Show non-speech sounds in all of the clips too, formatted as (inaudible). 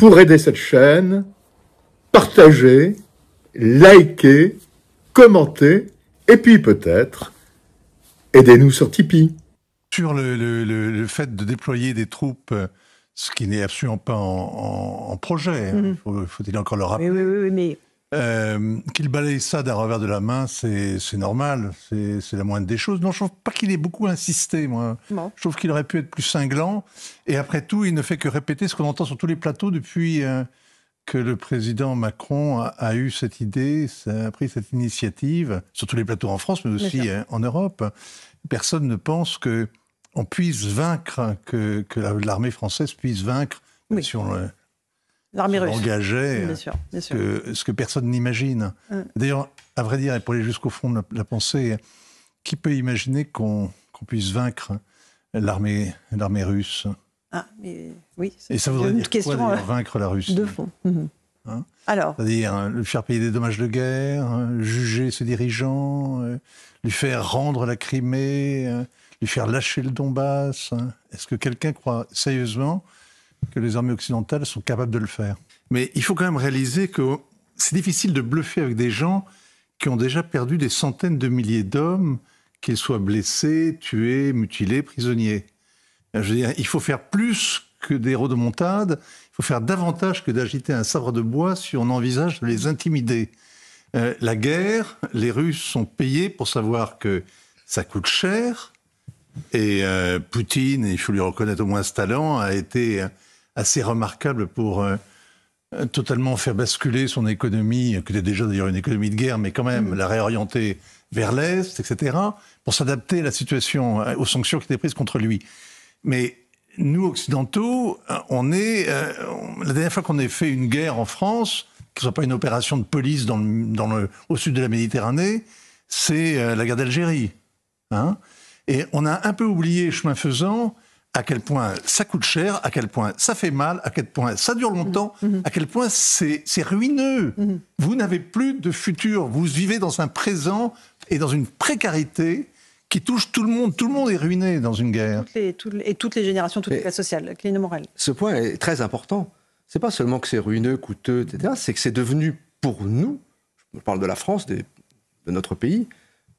pour aider cette chaîne, partagez, likez, commentez, et puis peut-être, aidez-nous sur Tipeee. Sur le, fait de déployer des troupes, ce qui n'est absolument pas en, projet, hein, mm-hmm. faut-il encore le rappeler? Oui, oui, oui, mais euh, qu'il balaye ça d'un revers de la main, c'est normal, c'est la moindre des choses. Non, je trouve pas qu'il ait beaucoup insisté, moi. Je trouve qu'il aurait pu être plus cinglant. Et après tout, il ne fait que répéter ce qu'on entend sur tous les plateaux depuis euh, que le président Macron a, eu cette idée, a pris cette initiative, sur tous les plateaux en France, mais aussi hein, en Europe. Personne ne pense que on puisse vaincre, que, que l'armée française puisse vaincre, si on L'armée russe. Engageait ce que personne n'imagine. D'ailleurs, à vrai dire, et pour aller jusqu'au fond de la, pensée, qui peut imaginer qu'on puisse vaincre l'armée russe? Ah, mais oui. Et ça voudrait dire question, quoi, vaincre la Russie? De fond. Mm-hmm. Hein? Alors C'est-à-dire hein, lui faire payer des dommages de guerre, hein, juger ses dirigeants, euh, lui faire rendre la Crimée, euh, lui faire lâcher le Donbass. Est-ce que quelqu'un croit sérieusement que les armées occidentales sont capables de le faire. Mais il faut quand même réaliser que c'est difficile de bluffer avec des gens qui ont déjà perdu des centaines de milliers d'hommes, qu'ils soient blessés, tués, mutilés, prisonniers. Je veux dire, il faut faire plus que des rodomontades, il faut faire davantage que d'agiter un sabre de bois si on envisage de les intimider. Euh, la guerre, les Russes sont payés pour savoir que ça coûte cher, et euh, Poutine, il faut lui reconnaître au moins ce talent, a été assez remarquable pour euh, totalement faire basculer son économie, qui était déjà d'ailleurs une économie de guerre, mais quand même mm. la réorienter vers l'Est, etc., pour s'adapter à la situation, euh, aux sanctions qui étaient prises contre lui. Mais nous, occidentaux, euh, on est... la dernière fois qu'on ait fait une guerre en France, qui ne soit pas une opération de police dans le, au sud de la Méditerranée, c'est la guerre d'Algérie. Hein et on a un peu oublié, chemin faisant, à quel point ça coûte cher, à quel point ça fait mal, à quel point ça dure longtemps, mmh. Mmh. à quel point c'est ruineux. Mmh. Vous n'avez plus de futur, vous vivez dans un présent et dans une précarité qui touche tout le monde. Tout le monde est ruiné dans une guerre. et toutes les générations, toutes les classes sociales, Clément Morel. Ce point est très important. C'est pas seulement que c'est ruineux, coûteux, etc. C'est que c'est devenu pour nous, je parle de la France, de notre pays,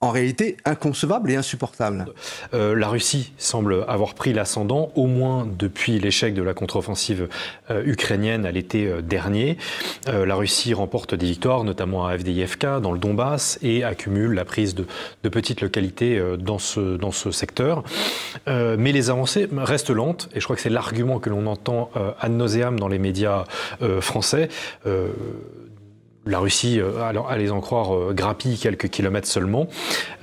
en réalité inconcevable et insupportable. Euh, la Russie semble avoir pris l'ascendant, au moins depuis l'échec de la contre-offensive euh, ukrainienne à l'été euh, dernier. la Russie remporte des victoires, notamment à Avdiivka, dans le Donbass, et accumule la prise de, petites localités dans, ce, dans ce secteur. mais les avancées restent lentes, et je crois que c'est l'argument que l'on entend ad nauseam dans les médias français la Russie, euh, à les en croire, euh, grappille quelques kilomètres seulement.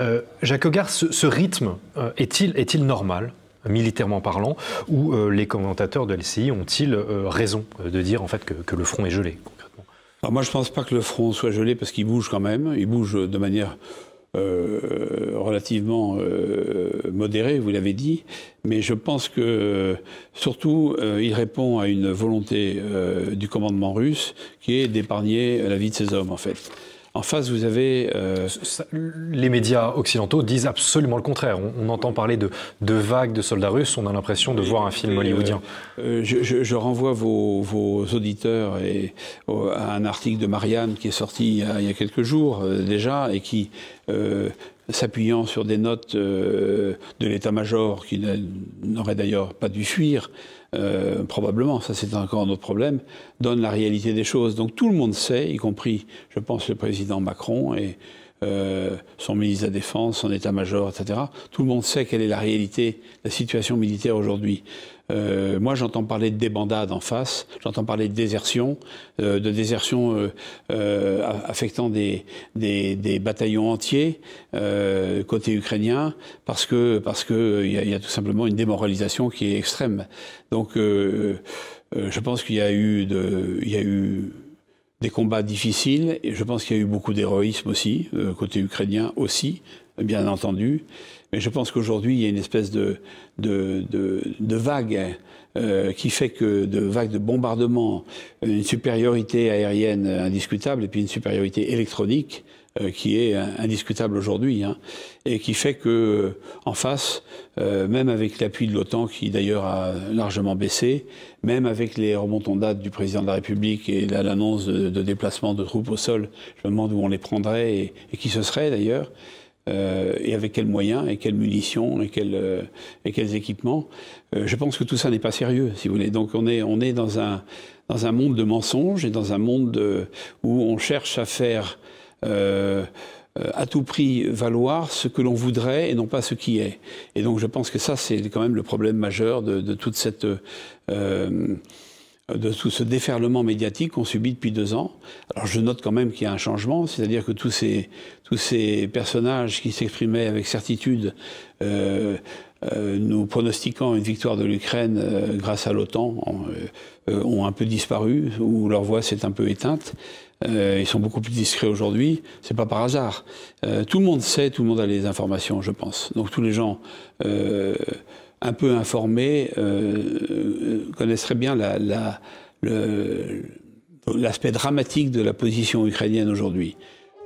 Euh, Jacques Hogar, ce, rythme est-il est normal militairement parlant, ou les commentateurs de l'SCI ont-ils raison de dire en fait que, le front est gelé concrètement? Moi, je ne pense pas que le front soit gelé parce qu'il bouge quand même. Il bouge de manière euh, relativement euh, modéré, vous l'avez dit, mais je pense que surtout euh, il répond à une volonté du commandement russe qui est d'épargner la vie de ces hommes en fait. En face, vous avez... Euh, les médias occidentaux disent absolument le contraire. On, entend parler de, de, vagues de soldats russes, on a l'impression de voir un film euh, hollywoodien. Euh, je, renvoie vos, auditeurs et, à un article de Marianne qui est sorti il y a, quelques jours déjà et qui s'appuyant sur des notes de l'état-major qui n'aurait d'ailleurs pas dû fuir, euh, probablement, ça c'est encore un autre problème, donne la réalité des choses. Donc tout le monde sait, y compris, je pense, le président Macron et euh, son ministre de la Défense, son état-major, etc. Tout le monde sait quelle est la réalité, la situation militaire aujourd'hui. Euh, moi, j'entends parler de débandade en face, j'entends parler de désertion, euh, de désertion euh, euh affectant des, des, des, bataillons entiers euh, côté ukrainien, parce que parce que il y, y, a tout simplement une démoralisation qui est extrême. Donc, je pense qu'il y a eu de, y a eu des combats difficiles et je pense qu'il y a eu beaucoup d'héroïsme aussi côté ukrainien aussi, bien entendu. Mais je pense qu'aujourd'hui, il y a une espèce de, de, de, de vague euh, qui fait que de vagues de bombardement, une supériorité aérienne indiscutable et puis une supériorité électronique qui est indiscutable aujourd'hui, hein, et qui fait que en face, même avec l'appui de l'OTAN, qui d'ailleurs a largement baissé, même avec les remontons date du président de la République et l'annonce de, déplacement de troupes au sol, je me demande où on les prendrait et qui ce serait d'ailleurs. Euh, et avec quels moyens, et quelles munitions, et quels, euh, équipements. Euh, je pense que tout ça n'est pas sérieux, si vous voulez. Donc on est, dans, un, monde de mensonges et dans un monde de, où on cherche à faire à tout prix valoir ce que l'on voudrait et non pas ce qui est. Et donc je pense que ça, c'est quand même le problème majeur de toute cette de tout ce déferlement médiatique qu'on subit depuis deux ans. Alors je note quand même qu'il y a un changement, c'est-à-dire que tous ces, tous ces personnages qui s'exprimaient avec certitude, euh, euh, nous pronostiquant une victoire de l'Ukraine euh, grâce à l'OTAN, euh, ont un peu disparu, ou leur voix s'est un peu éteinte. ils sont beaucoup plus discrets aujourd'hui. C'est pas par hasard. tout le monde sait, tout le monde a les informations, je pense. Donc tous les gens un peu informés euh, connaisseraient bien l'aspect dramatique de la position ukrainienne aujourd'hui.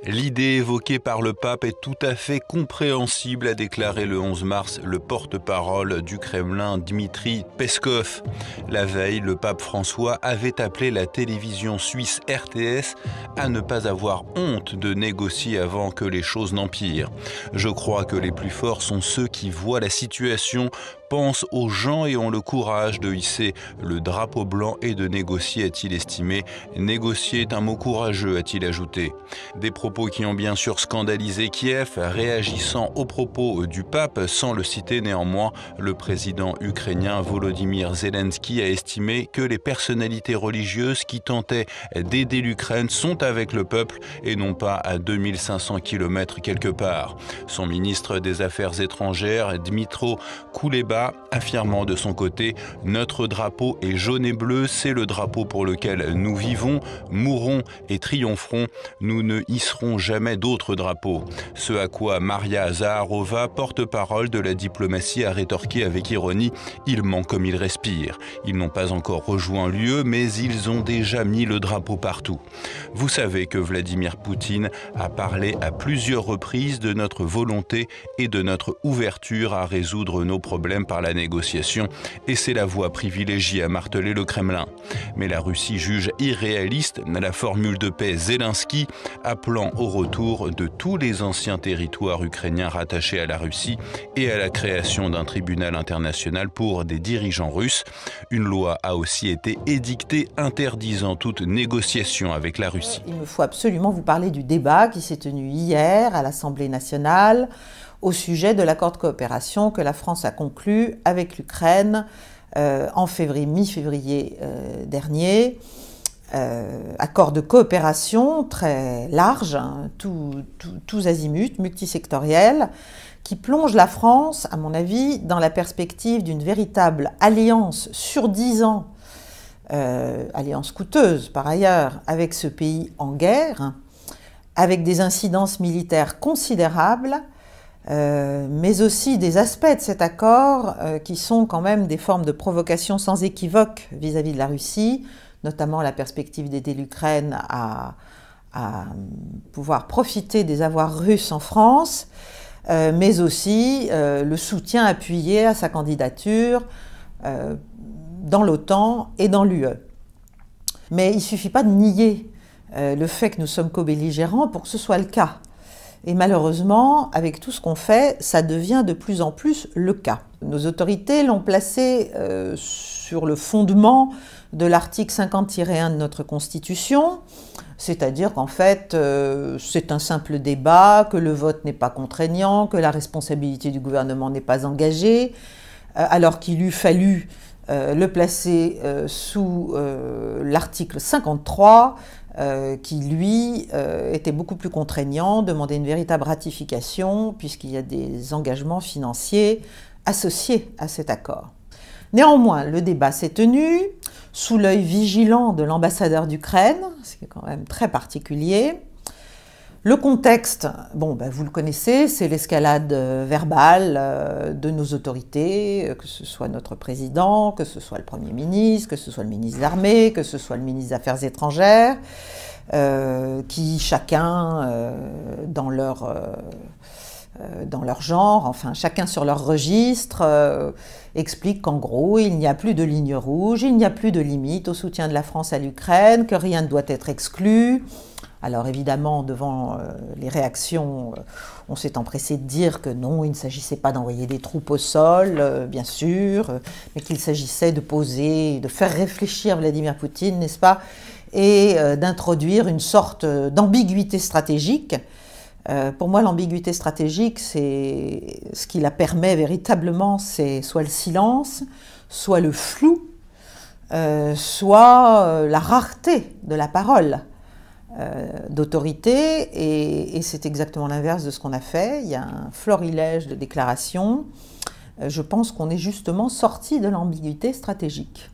L'idée évoquée par le pape est tout à fait compréhensible, a déclaré le 11 mars le porte-parole du Kremlin Dmitri Peskov. La veille, le pape François avait appelé la télévision suisse RTS à ne pas avoir honte de négocier avant que les choses n'empirent. Je crois que les plus forts sont ceux qui voient la situation pense aux gens et ont le courage de hisser le drapeau blanc et de négocier, a-t-il estimé. Négocier est un mot courageux, a-t-il ajouté. Des propos qui ont bien sûr scandalisé Kiev, réagissant aux propos du pape, sans le citer néanmoins, le président ukrainien Volodymyr Zelensky a estimé que les personnalités religieuses qui tentaient d'aider l'Ukraine sont avec le peuple et non pas à 2500 km quelque part. Son ministre des Affaires étrangères, Dmitro Kuleba, affirmant de son côté Notre drapeau est jaune et bleu, c'est le drapeau pour lequel nous vivons, mourrons et triompherons, nous ne hisserons jamais d'autres drapeaux. Ce à quoi Maria Zaharova, porte-parole de la diplomatie, a rétorqué avec ironie Ils mentent comme ils respirent. Ils n'ont pas encore rejoint l'UE, mais ils ont déjà mis le drapeau partout. Vous savez que Vladimir Poutine a parlé à plusieurs reprises de notre volonté et de notre ouverture à résoudre nos problèmes la négociation et c'est la voie privilégiée à marteler le Kremlin. Mais la Russie juge irréaliste la formule de paix Zelensky appelant au retour de tous les anciens territoires ukrainiens rattachés à la Russie et à la création d'un tribunal international pour des dirigeants russes. Une loi a aussi été édictée interdisant toute négociation avec la Russie. Il me faut absolument vous parler du débat qui s'est tenu hier à l'Assemblée nationale au sujet de l'accord de coopération que la France a conclu avec l'Ukraine euh, en février, mi-février euh, dernier. Euh, accord de coopération très large, hein, tous azimuts, multisectoriel, qui plonge la France, à mon avis, dans la perspective d'une véritable alliance sur dix ans, alliance coûteuse par ailleurs, avec ce pays en guerre, avec des incidences militaires considérables, euh, mais aussi des aspects de cet accord euh, qui sont quand même des formes de provocation sans équivoque vis-à-vis de la Russie, notamment la perspective d'aider l'Ukraine à, pouvoir profiter des avoirs russes en France, euh, mais aussi le soutien appuyé à sa candidature dans l'OTAN et dans l'UE. Mais il ne suffit pas de nier le fait que nous sommes co-belligérants pour que ce soit le cas. Et malheureusement, avec tout ce qu'on fait, ça devient de plus en plus le cas. Nos autorités l'ont placé euh, sur le fondement de l'article 50-1 de notre Constitution, c'est-à-dire qu'en fait, euh, c'est un simple débat, que le vote n'est pas contraignant, que la responsabilité du gouvernement n'est pas engagée, euh, alors qu'il eût fallu le placer sous l'article 53 euh, qui, lui, euh, était beaucoup plus contraignant, demandait une véritable ratification, puisqu'il y a des engagements financiers associés à cet accord. Néanmoins, le débat s'est tenu sous l'œil vigilant de l'ambassadeur d'Ukraine, ce qui est quand même très particulier, le contexte, bon, ben, vous le connaissez, c'est l'escalade euh, verbale euh, de nos autorités, euh, que ce soit notre président, que ce soit le Premier ministre, que ce soit le ministre de l'Armée, que ce soit le ministre des Affaires étrangères, qui chacun, dans leur dans leur genre, enfin chacun sur leur registre, explique qu'en gros, il n'y a plus de ligne rouge, il n'y a plus de limite au soutien de la France à l'Ukraine, que rien ne doit être exclu. Alors évidemment, devant les réactions, on s'est empressé de dire que non, il ne s'agissait pas d'envoyer des troupes au sol, euh, bien sûr, euh, mais qu'il s'agissait de poser, de faire réfléchir Vladimir Poutine, n'est-ce pas, et euh, d'introduire une sorte d'ambiguïté stratégique. pour moi, l'ambiguïté stratégique, c'est ce qui la permet véritablement, c'est soit le silence, soit le flou, soit la rareté de la parole. Euh, d'autorité, et, c'est exactement l'inverse de ce qu'on a fait. Il y a un florilège de déclarations. Euh, je pense qu'on est justement sorti de l'ambiguïté stratégique.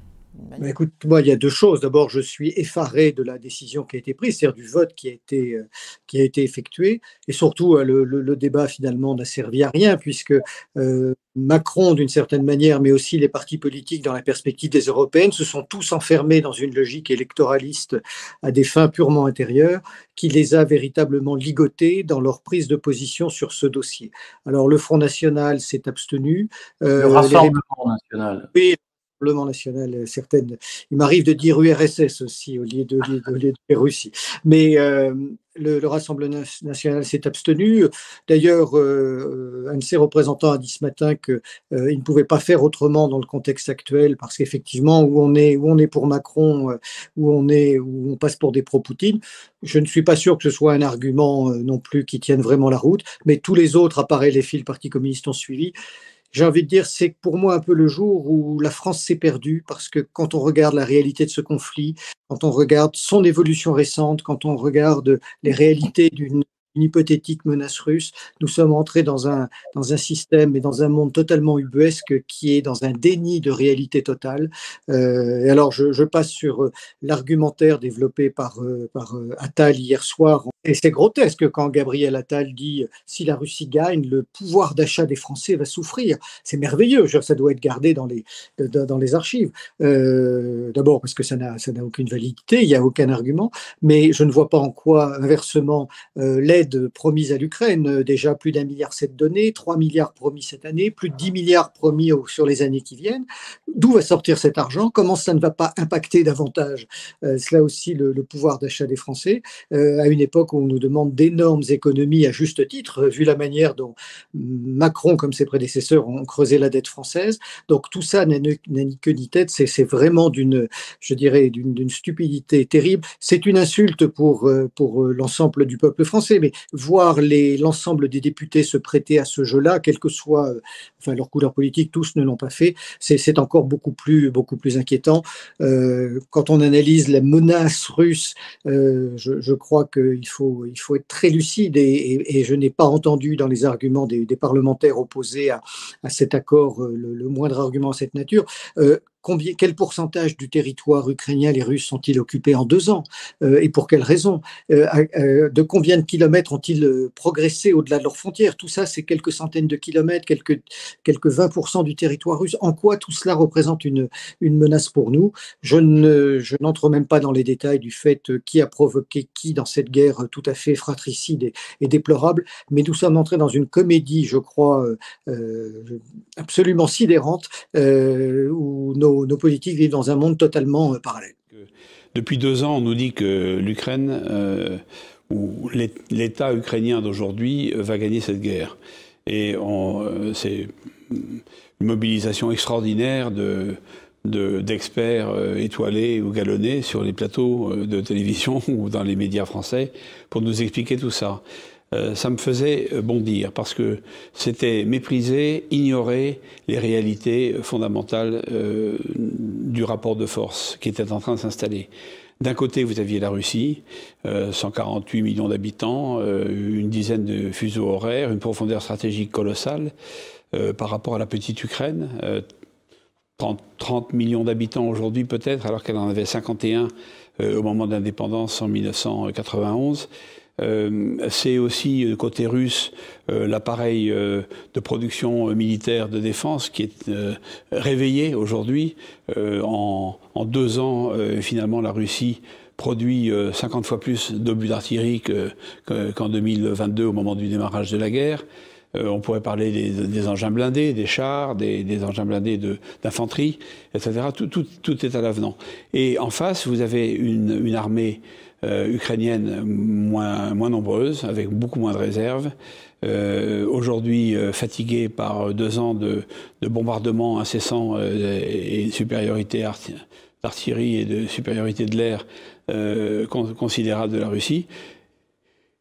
Écoute, moi, il y a deux choses. D'abord, je suis effaré de la décision qui a été prise, c'est-à-dire du vote qui a été, euh, qui a été effectué. Et surtout, euh, le, débat, finalement, n'a servi à rien, puisque euh, Macron, d'une certaine manière, mais aussi les partis politiques, dans la perspective des européennes, se sont tous enfermés dans une logique électoraliste à des fins purement intérieures, qui les a véritablement ligotés dans leur prise de position sur ce dossier. Alors, le Front National s'est abstenu. le Rassemblement National. Oui, Rassemblement national, euh, certaines. Il m'arrive de dire URSS aussi au lieu de, de, Russie. Mais euh, le, Rassemblement national s'est abstenu. D'ailleurs, euh, un de ses représentants a dit ce matin qu'il ne pouvait pas faire autrement dans le contexte actuel, parce qu'effectivement, où on est, où on est pour Macron, où on est, où on passe pour des pro-Poutine, je ne suis pas sûr que ce soit un argument non plus qui tienne vraiment la route. Mais tous les autres, appareils les fils, le Parti communiste ont suivi j'ai envie de dire, c'est pour moi un peu le jour où la France s'est perdue, parce que quand on regarde la réalité de ce conflit, quand on regarde son évolution récente, quand on regarde les réalités d'une une hypothétique menace russe. Nous sommes entrés dans un, dans un système et dans un monde totalement ubuesque qui est dans un déni de réalité totale. Euh, alors, je, passe sur euh, l'argumentaire développé par, euh, par Attal hier soir. Et c'est grotesque quand Gabriel Attal dit si la Russie gagne, le pouvoir d'achat des Français va souffrir. C'est merveilleux. Ça doit être gardé dans les, dans les archives. D'abord parce que ça n'a aucune validité, il n'y a aucun argument. Mais je ne vois pas en quoi, inversement, l'aide promise à l'Ukraine, euh, déjà plus d'un milliard cette donnée, 3 milliards promis cette année, plus de 10 milliards promis sur les années qui viennent. D'où va sortir cet argent? Comment ça ne va pas impacter davantage euh, cela aussi le, pouvoir d'achat des Français? Euh, à une époque où on nous demande d'énormes économies à juste titre, vu la manière dont Macron, comme ses prédécesseurs, ont creusé la dette française. Donc tout ça n'a ni queue ni tête. C'est vraiment d'une, je dirais, d'une stupidité terrible. C'est une insulte pour pour l'ensemble du peuple français, mais voir l'ensemble des députés se prêter à ce jeu-là, quelle que soit euh, leur couleur politique, tous ne l'ont pas fait, c'est encore beaucoup plus, beaucoup plus inquiétant. Euh, quand on analyse la menace russe, euh, je, crois qu'il faut, être très lucide et, je n'ai pas entendu dans les arguments des, parlementaires opposés à, cet accord le, le, moindre argument à cette nature quel pourcentage du territoire ukrainien les Russes ont-ils occupé en deux ans euh, et pour quelles raisons euh, euh, De combien de kilomètres ont-ils progressé au-delà de leurs frontières? Tout ça, c'est quelques centaines de kilomètres, quelques, quelques 20% du territoire russe. En quoi tout cela représente une, une menace pour nous? Je n'entre même pas dans les détails du fait qui a provoqué qui dans cette guerre tout à fait fratricide et, et déplorable, mais nous sommes entrés dans une comédie, je crois, absolument sidérante, où nos nos, politiques vivent dans un monde totalement euh, parallèle. Depuis deux ans, on nous dit que l'Ukraine, euh, ou l'État ukrainien d'aujourd'hui, euh, va gagner cette guerre. Et c'est une mobilisation extraordinaire de, d'experts étoilés ou galonnés sur les plateaux de télévision (laughs) ou dans les médias français pour nous expliquer tout ça. Euh, ça me faisait euh, bondir parce que c'était mépriser, ignorer les réalités fondamentales euh, du rapport de force qui était en train de s'installer. D'un côté, vous aviez la Russie, 148 millions d'habitants, une dizaine de fuseaux horaires, une profondeur stratégique colossale par rapport à la petite Ukraine. 30, 30 millions d'habitants aujourd'hui peut-être, alors qu'elle en avait 51 au moment de l'indépendance en 1991. Euh, c'est aussi, euh, côté russe, euh, l'appareil de production militaire de défense qui est réveillé aujourd'hui. En, deux ans, finalement, la Russie produit 50 fois plus d'obus d'artillerie qu'en 2022 au moment du démarrage de la guerre. on pourrait parler des, engins blindés, des chars, des, engins blindés d'infanterie, etc. Tout, est à l'avenant. Et en face, vous avez une armée ukrainienne moins, moins nombreuse, avec beaucoup moins de réserves, euh, aujourd'hui euh, fatigué par deux ans de, bombardements incessants euh, et de supériorité d'artillerie et de supériorité de l'air considérable de la Russie.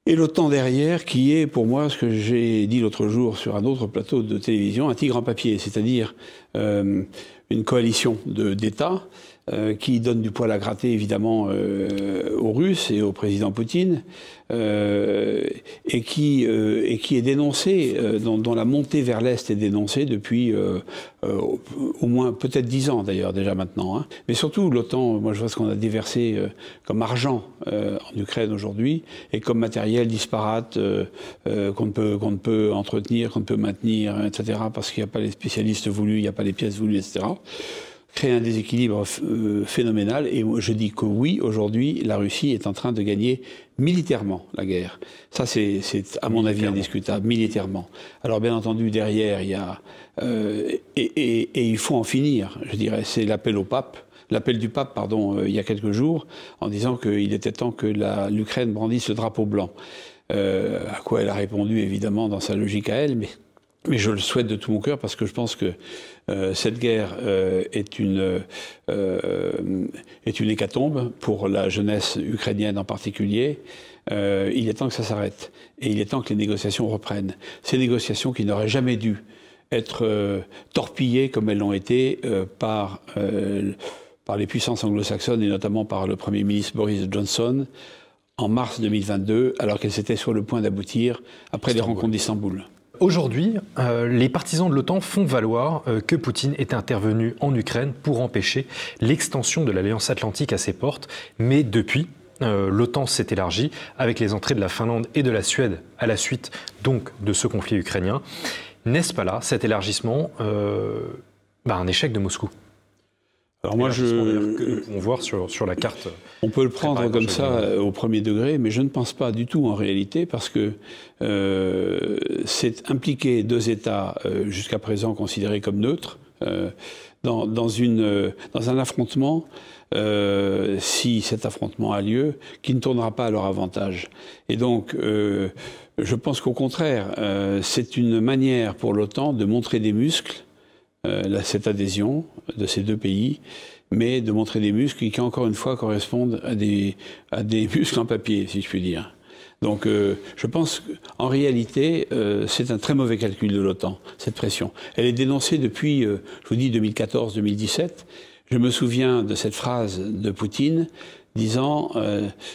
Et l'OTAN derrière, qui est pour moi ce que j'ai dit l'autre jour sur un autre plateau de télévision, un tigre en papier, c'est-à-dire une coalition d'États euh, qui donne du poil à gratter évidemment euh, aux Russes et au président Poutine, euh, et, qui, et qui est dénoncé, dont, la montée vers l'Est est dénoncée depuis au moins peut-être dix ans d'ailleurs déjà maintenant. Hein. Mais surtout l'OTAN, moi je vois ce qu'on a déversé comme argent en Ukraine aujourd'hui, et comme matériel disparate qu'on ne, peut, qu'on ne peut entretenir, qu'on ne peut maintenir, etc., parce qu'il n'y a pas les spécialistes voulus, il n'y a pas les pièces voulues, etc crée un déséquilibre euh, phénoménal. Et je dis que oui, aujourd'hui, la Russie est en train de gagner militairement la guerre. Ça, c'est à mon avis indiscutable, militairement. Alors, bien entendu, derrière, il y a... Euh, et, il faut en finir, je dirais. C'est l'appel au pape l'appel du pape, pardon, euh, il y a quelques jours, en disant qu'il était temps que l'Ukraine brandisse le drapeau blanc. à quoi elle a répondu, évidemment, dans sa logique à elle, mais mais je le souhaite de tout mon cœur parce que je pense que euh, cette guerre euh, est, une, euh, est une hécatombe pour la jeunesse ukrainienne en particulier. il est temps que ça s'arrête et il est temps que les négociations reprennent. Ces négociations qui n'auraient jamais dû être torpillées comme elles l'ont été par, par les puissances anglo-saxonnes et notamment par le Premier ministre Boris Johnson en mars 2022 alors qu'elles étaient sur le point d'aboutir après les rencontres d'Istanbul. Aujourd'hui, euh, les partisans de l'OTAN font valoir euh, que Poutine est intervenu en Ukraine pour empêcher l'extension de l'Alliance Atlantique à ses portes. Mais depuis, euh, l'OTAN s'est élargie avec les entrées de la Finlande et de la Suède à la suite donc de ce conflit ukrainien. N'est-ce pas là, cet élargissement, bah, un échec de Moscou? Alors moi, je, que nous voir sur, sur la carte. On peut le prendre comme ça euh, au premier degré, mais je ne pense pas du tout en réalité, parce que euh, c'est impliquer deux États euh, jusqu'à présent considérés comme neutres dans, dans, une, dans un affrontement, si cet affrontement a lieu, qui ne tournera pas à leur avantage. Et donc, je pense qu'au contraire, c'est une manière pour l'OTAN de montrer des muscles euh, cette adhésion de ces deux pays, mais de montrer des muscles qui, encore une fois, correspondent à des, à des (laughs) muscles en papier, si je puis dire. Donc euh, je pense qu'en réalité, euh, c'est un très mauvais calcul de l'OTAN, cette pression. Elle est dénoncée depuis, je vous dis, 2014-2017. Je me souviens de cette phrase de Poutine disant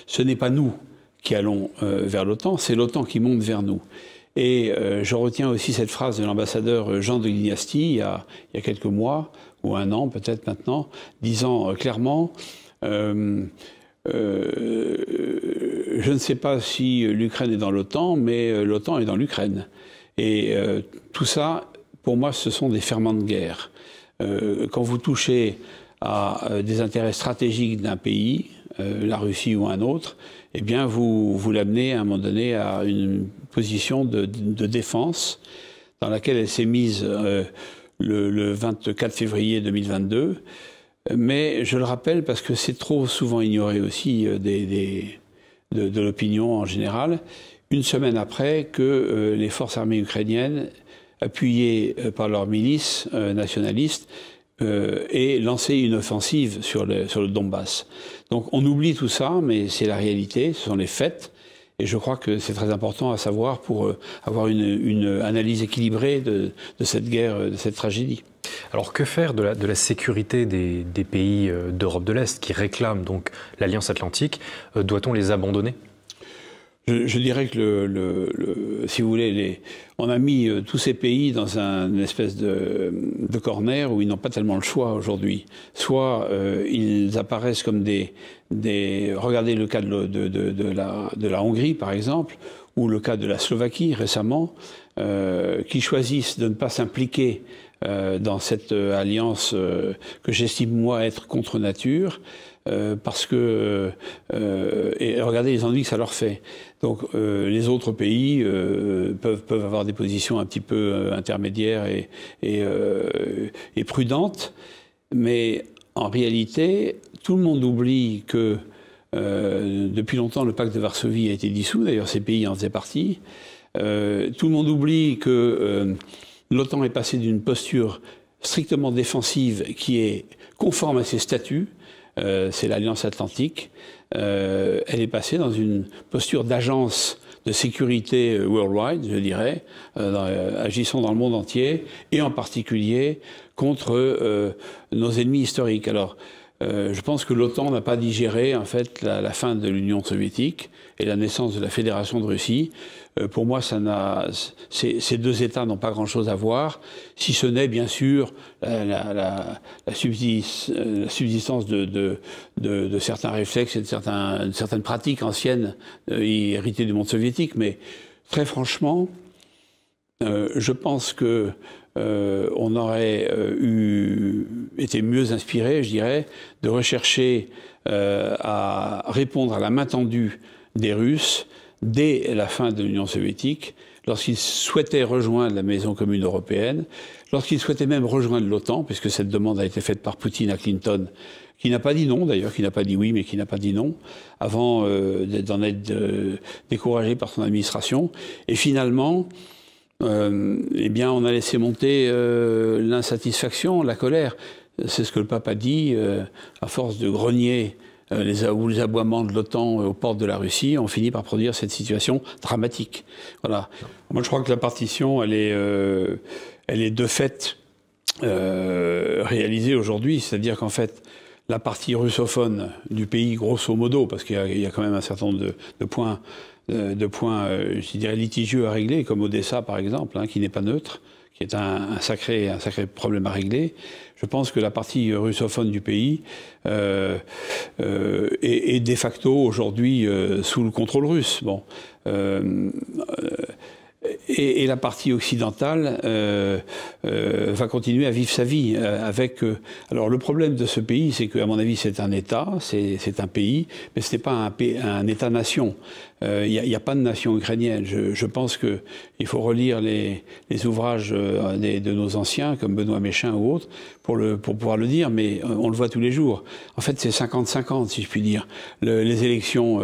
Ce n'est pas nous qui allons vers l'OTAN, c'est l'OTAN qui monte vers nous. Et euh, je retiens aussi cette phrase de l'ambassadeur Jean de Guignasti il y, a, quelques mois, ou un an peut-être maintenant, disant euh, clairement euh, Je ne sais pas si l'Ukraine est dans l'OTAN, mais l'OTAN est dans l'Ukraine. Et tout ça, pour moi, ce sont des ferments de guerre. quand vous touchez à des intérêts stratégiques d'un pays, la Russie ou un autre, eh bien, vous, vous l'amenez à un moment donné à une position de, défense dans laquelle elle s'est mise euh, le, 24 février 2022. Mais je le rappelle parce que c'est trop souvent ignoré aussi euh, de, l'opinion en général. Une semaine après que euh, les forces armées ukrainiennes, appuyées par leurs milices nationalistes, aient lancé une offensive sur le, sur le Donbass. Donc on oublie tout ça, mais c'est la réalité, ce sont les faits. Et je crois que c'est très important à savoir pour euh, avoir une, analyse équilibrée de, cette guerre, de cette tragédie. Alors que faire de la, sécurité des, pays euh, d'Europe de l'Est qui réclament donc l'Alliance Atlantique? Euh, Doit-on les abandonner? Je, dirais que, le, si vous voulez, on a mis euh, tous ces pays dans un, une espèce de, de, corner où ils n'ont pas tellement le choix aujourd'hui. Soit euh, ils apparaissent comme des, des... Regardez le cas de, de, la, de la Hongrie, par exemple, ou le cas de la Slovaquie récemment, euh, qui choisissent de ne pas s'impliquer dans cette alliance que j'estime moi être contre nature, parce que et regardez les ennuis que ça leur fait. Donc les autres pays peuvent, peuvent avoir des positions un petit peu intermédiaires et, et, prudentes, mais en réalité, tout le monde oublie que euh, depuis longtemps, le pacte de Varsovie a été dissous, d'ailleurs ces pays en faisaient partie. Euh, tout le monde oublie que euh, l'OTAN est passé d'une posture strictement défensive qui est conforme à ses statuts, c'est l'Alliance Atlantique, elle est passée dans une posture d'agence de sécurité worldwide, je dirais, agissant dans le monde entier, et en particulier contre nos ennemis historiques. Alors, euh, je pense que l'OTAN n'a pas digéré en fait la, fin de l'Union soviétique et la naissance de la Fédération de Russie. Euh, pour moi, ces, deux États n'ont pas grand-chose à voir, si ce n'est bien sûr la, subsistance de, de, certains réflexes et de, certaines pratiques anciennes euh, héritées du monde soviétique. Mais très franchement, je pense que euh, on aurait euh, eu, été mieux inspiré, je dirais, de rechercher euh, à répondre à la main tendue des Russes dès la fin de l'Union soviétique, lorsqu'ils souhaitaient rejoindre la maison commune européenne, lorsqu'ils souhaitaient même rejoindre l'OTAN, puisque cette demande a été faite par Poutine à Clinton, qui n'a pas dit non d'ailleurs, qui n'a pas dit oui, mais qui n'a pas dit non, avant d'en être découragé par son administration. Et finalement, eh bien, on a laissé monter euh, l'insatisfaction, la colère. C'est ce que le pape a dit, euh, à force de grogner les, aboiements de l'OTAN aux portes de la Russie, on finit par produire cette situation dramatique. Voilà. Moi, je crois que la partition, elle est, elle est de fait réalisée aujourd'hui, c'est-à-dire qu'en fait, la partie russophone du pays, grosso modo, parce qu'il y, a quand même un certain nombre de, points euh, de points, euh, je dirais, litigieux à régler, comme Odessa par exemple, hein, qui n'est pas neutre, qui est un, sacré, un sacré problème à régler. Je pense que la partie russophone du pays euh, est, de facto aujourd'hui sous le contrôle russe. Bon. Et, la partie occidentale va continuer à vivre sa vie avec. alors le problème de ce pays, c'est qu'à mon avis, c'est un État, c'est un pays, mais ce n'est pas un État-nation. Il euh, n'y a, pas de nation ukrainienne. Je, pense qu'il faut relire les, ouvrages euh, de nos anciens, comme Benoît Méchin ou autres, pour pouvoir le dire, mais euh, on le voit tous les jours. En fait, c'est 50-50, si je puis dire. les élections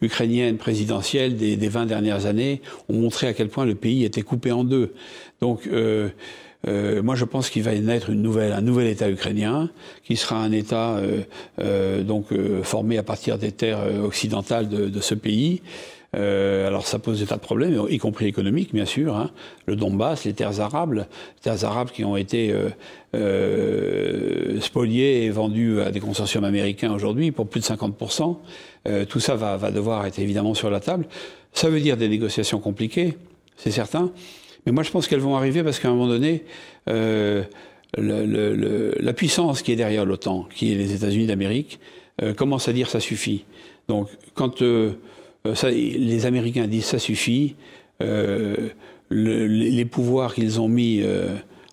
ukrainiennes présidentielles des, des, 20 dernières années ont montré à quel point le pays était coupé en deux. Donc, moi, je pense qu'il va naître une nouvelle, un nouvel État ukrainien, qui sera un État donc formé à partir des terres occidentales de, de ce pays. Euh, alors ça pose des tas de problèmes, y compris économiques bien sûr. Hein. Le Donbass, les terres arabes, les terres arabes qui ont été euh, euh, spoliées et vendues à des consortiums américains aujourd'hui pour plus de 50%. tout ça va, va, devoir être évidemment sur la table. Ça veut dire des négociations compliquées, c'est certain. Mais moi je pense qu'elles vont arriver parce qu'à un moment donné, le, la puissance qui est derrière l'OTAN, qui est les États-Unis d'Amérique, commence à dire ça suffit. Donc quand euh, les Américains disent ça suffit. Euh, les pouvoirs qu'ils ont mis euh,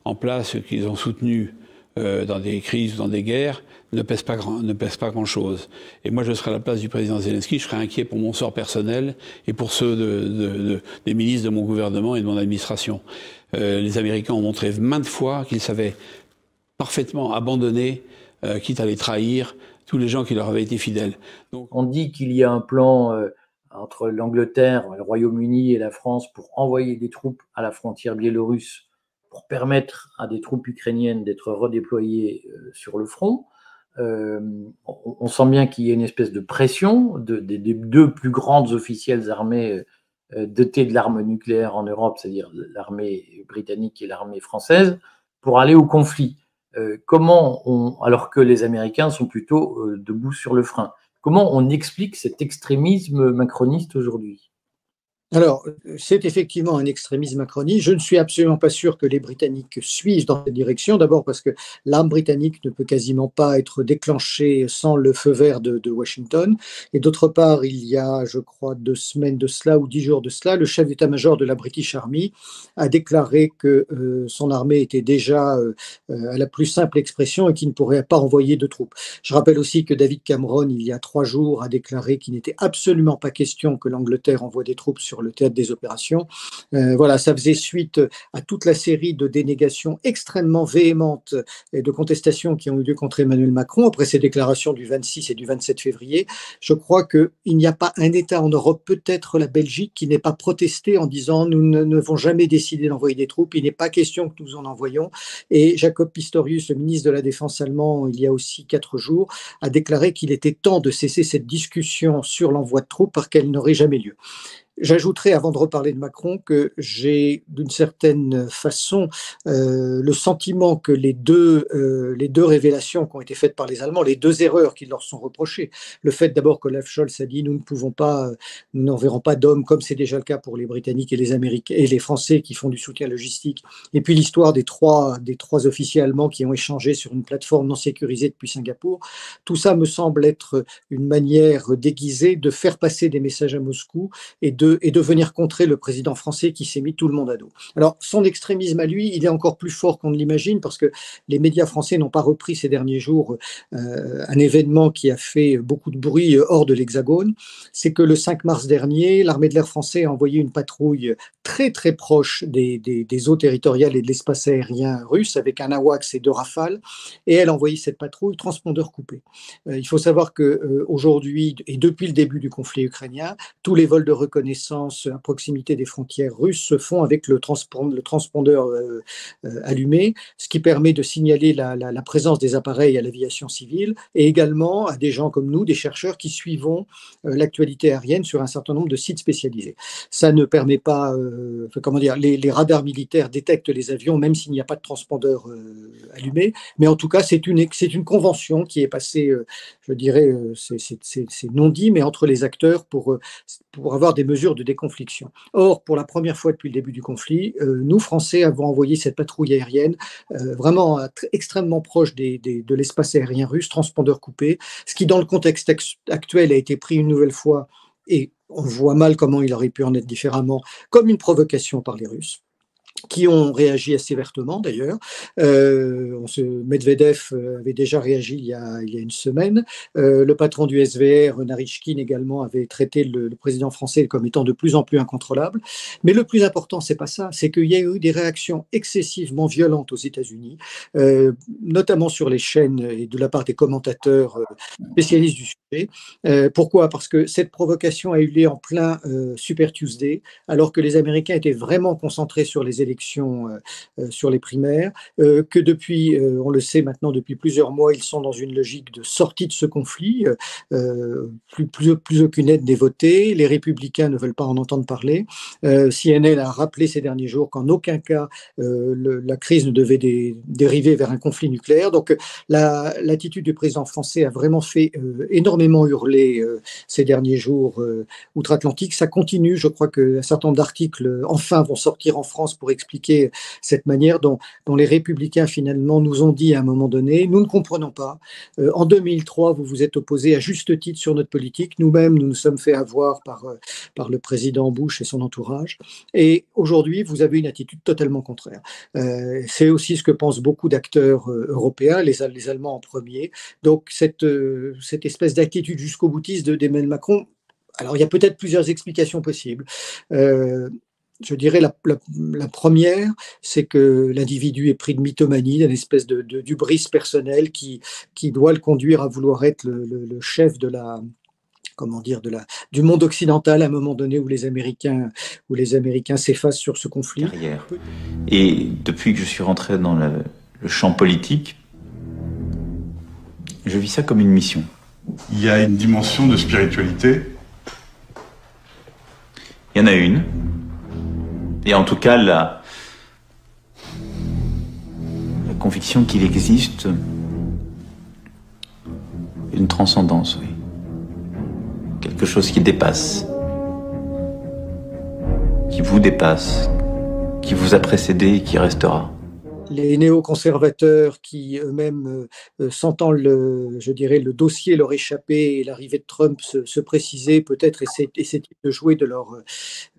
en place, qu'ils ont soutenus dans des crises, dans des guerres, ne pèsent pas grand, ne pèsent pas grand chose. Et moi, je serais à la place du président Zelensky, je serais inquiet pour mon sort personnel et pour ceux de, des ministres de mon gouvernement et de mon administration. les Américains ont montré maintes fois qu'ils savaient parfaitement abandonner, quitte à les trahir, tous les gens qui leur avaient été fidèles. On dit qu'il y a un plan entre l'Angleterre, le Royaume-Uni et la France pour envoyer des troupes à la frontière biélorusse pour permettre à des troupes ukrainiennes d'être redéployées euh, sur le front. Euh, on, sent bien qu'il y a une espèce de pression des deux plus grandes officielles armées euh, dotées de l'arme nucléaire en Europe, c'est-à-dire l'armée britannique et l'armée française, pour aller au conflit. comment on, alors que les Américains sont plutôt debout sur le frein. Comment on explique cet extrémisme macroniste aujourd'hui? Alors, c'est effectivement un extrémisme macroniste. Je ne suis absolument pas sûr que les Britanniques suivent dans cette direction. D'abord parce que l'arme britannique ne peut quasiment pas être déclenchée sans le feu vert de, Washington. Et d'autre part, il y a, je crois, deux semaines de cela ou dix jours de cela, le chef d'état-major de la British Army a déclaré que euh, son armée était déjà euh, à la plus simple expression et qu'il ne pourrait pas envoyer de troupes. Je rappelle aussi que David Cameron, il y a trois jours, a déclaré qu'il n'était absolument pas question que l'Angleterre envoie des troupes sur le théâtre des opérations. Euh, voilà, ça faisait suite à toute la série de dénégations extrêmement véhémentes et de contestations qui ont eu lieu contre Emmanuel Macron après ses déclarations du 26 et du 27 février. Je crois qu'il n'y a pas un État en Europe, peut-être la Belgique, qui n'ait pas protesté en disant nous ne, ne vont jamais décider d'envoyer des troupes, il n'est pas question que nous en envoyions. Et Jacob Pistorius, le ministre de la Défense allemand, il y a aussi quatre jours, a déclaré qu'il était temps de cesser cette discussion sur l'envoi de troupes parce qu'elle n'aurait jamais lieu. J'ajouterai, avant de reparler de Macron, que j'ai d'une certaine façon euh, le sentiment que les deux, euh, les deux révélations qui ont été faites par les Allemands, les deux erreurs qui leur sont reprochées, le fait d'abord que Olaf Scholz a dit nous ne pouvons pas, nous n'enverrons pas d'hommes comme c'est déjà le cas pour les Britanniques et les Américains et les Français qui font du soutien logistique, et puis l'histoire des trois, des trois officiers allemands qui ont échangé sur une plateforme non sécurisée depuis Singapour, tout ça me semble être une manière déguisée de faire passer des messages à Moscou et de et de venir contrer le président français qui s'est mis tout le monde à dos. Alors, son extrémisme à lui, il est encore plus fort qu'on ne l'imagine parce que les médias français n'ont pas repris ces derniers jours euh, un événement qui a fait beaucoup de bruit hors de l'Hexagone. C'est que le 5 mars dernier, l'armée de l'air français a envoyé une patrouille très très proche des, des, eaux territoriales et de l'espace aérien russe avec un AWACS et deux Rafales et elle a envoyé cette patrouille transpondeur coupé. Euh, il faut savoir que euh, aujourd'hui et depuis le début du conflit ukrainien, tous les vols de reconnaissance à proximité des frontières russes se font avec le, transpondeur, euh, euh, allumé, ce qui permet de signaler la, présence des appareils à l'aviation civile et également à des gens comme nous, des chercheurs qui suivons euh, l'actualité aérienne sur un certain nombre de sites spécialisés. Ça ne permet pas, comment dire, les, radars militaires détectent les avions même s'il n'y a pas de transpondeur allumé, mais en tout cas c'est une, convention qui est passée, je dirais, c'est non dit, mais entre les acteurs pour avoir des mesures de déconfliction. Or, pour la première fois depuis le début du conflit, euh, nous, Français, avons envoyé cette patrouille aérienne euh, vraiment extrêmement proche de l'espace aérien russe, transpondeur coupé, ce qui, dans le contexte actuel, a été pris une nouvelle fois, et on voit mal comment il aurait pu en être différemment, comme une provocation par les Russes qui ont réagi assez vertement d'ailleurs. Euh, Medvedev euh, avait déjà réagi il y a, une semaine. Euh, le patron du SVR, Narishkin également, avait traité le, président français comme étant de plus en plus incontrôlable. Mais le plus important, c'est pas ça, c'est qu'il y a eu des réactions excessivement violentes aux États-Unis, notamment sur les chaînes et de la part des commentateurs spécialistes du sujet. Pourquoi? Parce que cette provocation a eu lieu en plein Super Tuesday, alors que les Américains étaient vraiment concentrés sur les élections euh, euh, sur les primaires, euh, que depuis, on le sait maintenant, depuis plusieurs mois, ils sont dans une logique de sortie de ce conflit. plus, plus, plus aucune aide n'est votée, les républicains ne veulent pas en entendre parler. CNN a rappelé ces derniers jours qu'en aucun cas la crise ne devait dériver vers un conflit nucléaire. Donc l'attitude du président français a vraiment fait énormément hurler ces derniers jours outre-Atlantique. Ça continue, je crois qu'un certain nombre d'articles enfin vont sortir en France pour expliquer cette manière dont, les républicains finalement nous ont dit à un moment donné, nous ne comprenons pas. Euh, en 2003, vous vous êtes opposé à juste titre sur notre politique. Nous-mêmes, nous nous sommes fait avoir par, euh, le président Bush et son entourage. Et aujourd'hui, vous avez une attitude totalement contraire. Euh, c'est aussi ce que pensent beaucoup d'acteurs européens, les, Allemands en premier. Donc cette, espèce d'attitude jusqu'au boutiste d'Emmanuel Macron, alors, il y a peut-être plusieurs explications possibles je dirais la, la, première, c'est que l'individu est pris de mythomanie, d'une espèce de, de d'ubris personnel qui, qui doit le conduire à vouloir être le, le, chef de la, comment dire, de la, du monde occidental à un moment donné où les Américains, où les Américains s'effacent sur ce conflit. Et depuis que je suis rentré dans le, le champ politique, je vis ça comme une mission. Il y a une dimension de spiritualité. Il y en a une. Et en tout cas, la, conviction qu'il existe une transcendance, oui. Quelque chose qui dépasse. qui vous dépasse, qui vous a précédé et qui restera les néoconservateurs qui eux-mêmes, euh, sentant le, je dirais, le dossier leur échapper et l'arrivée de Trump se, se préciser, peut-être essaient de jouer de leur,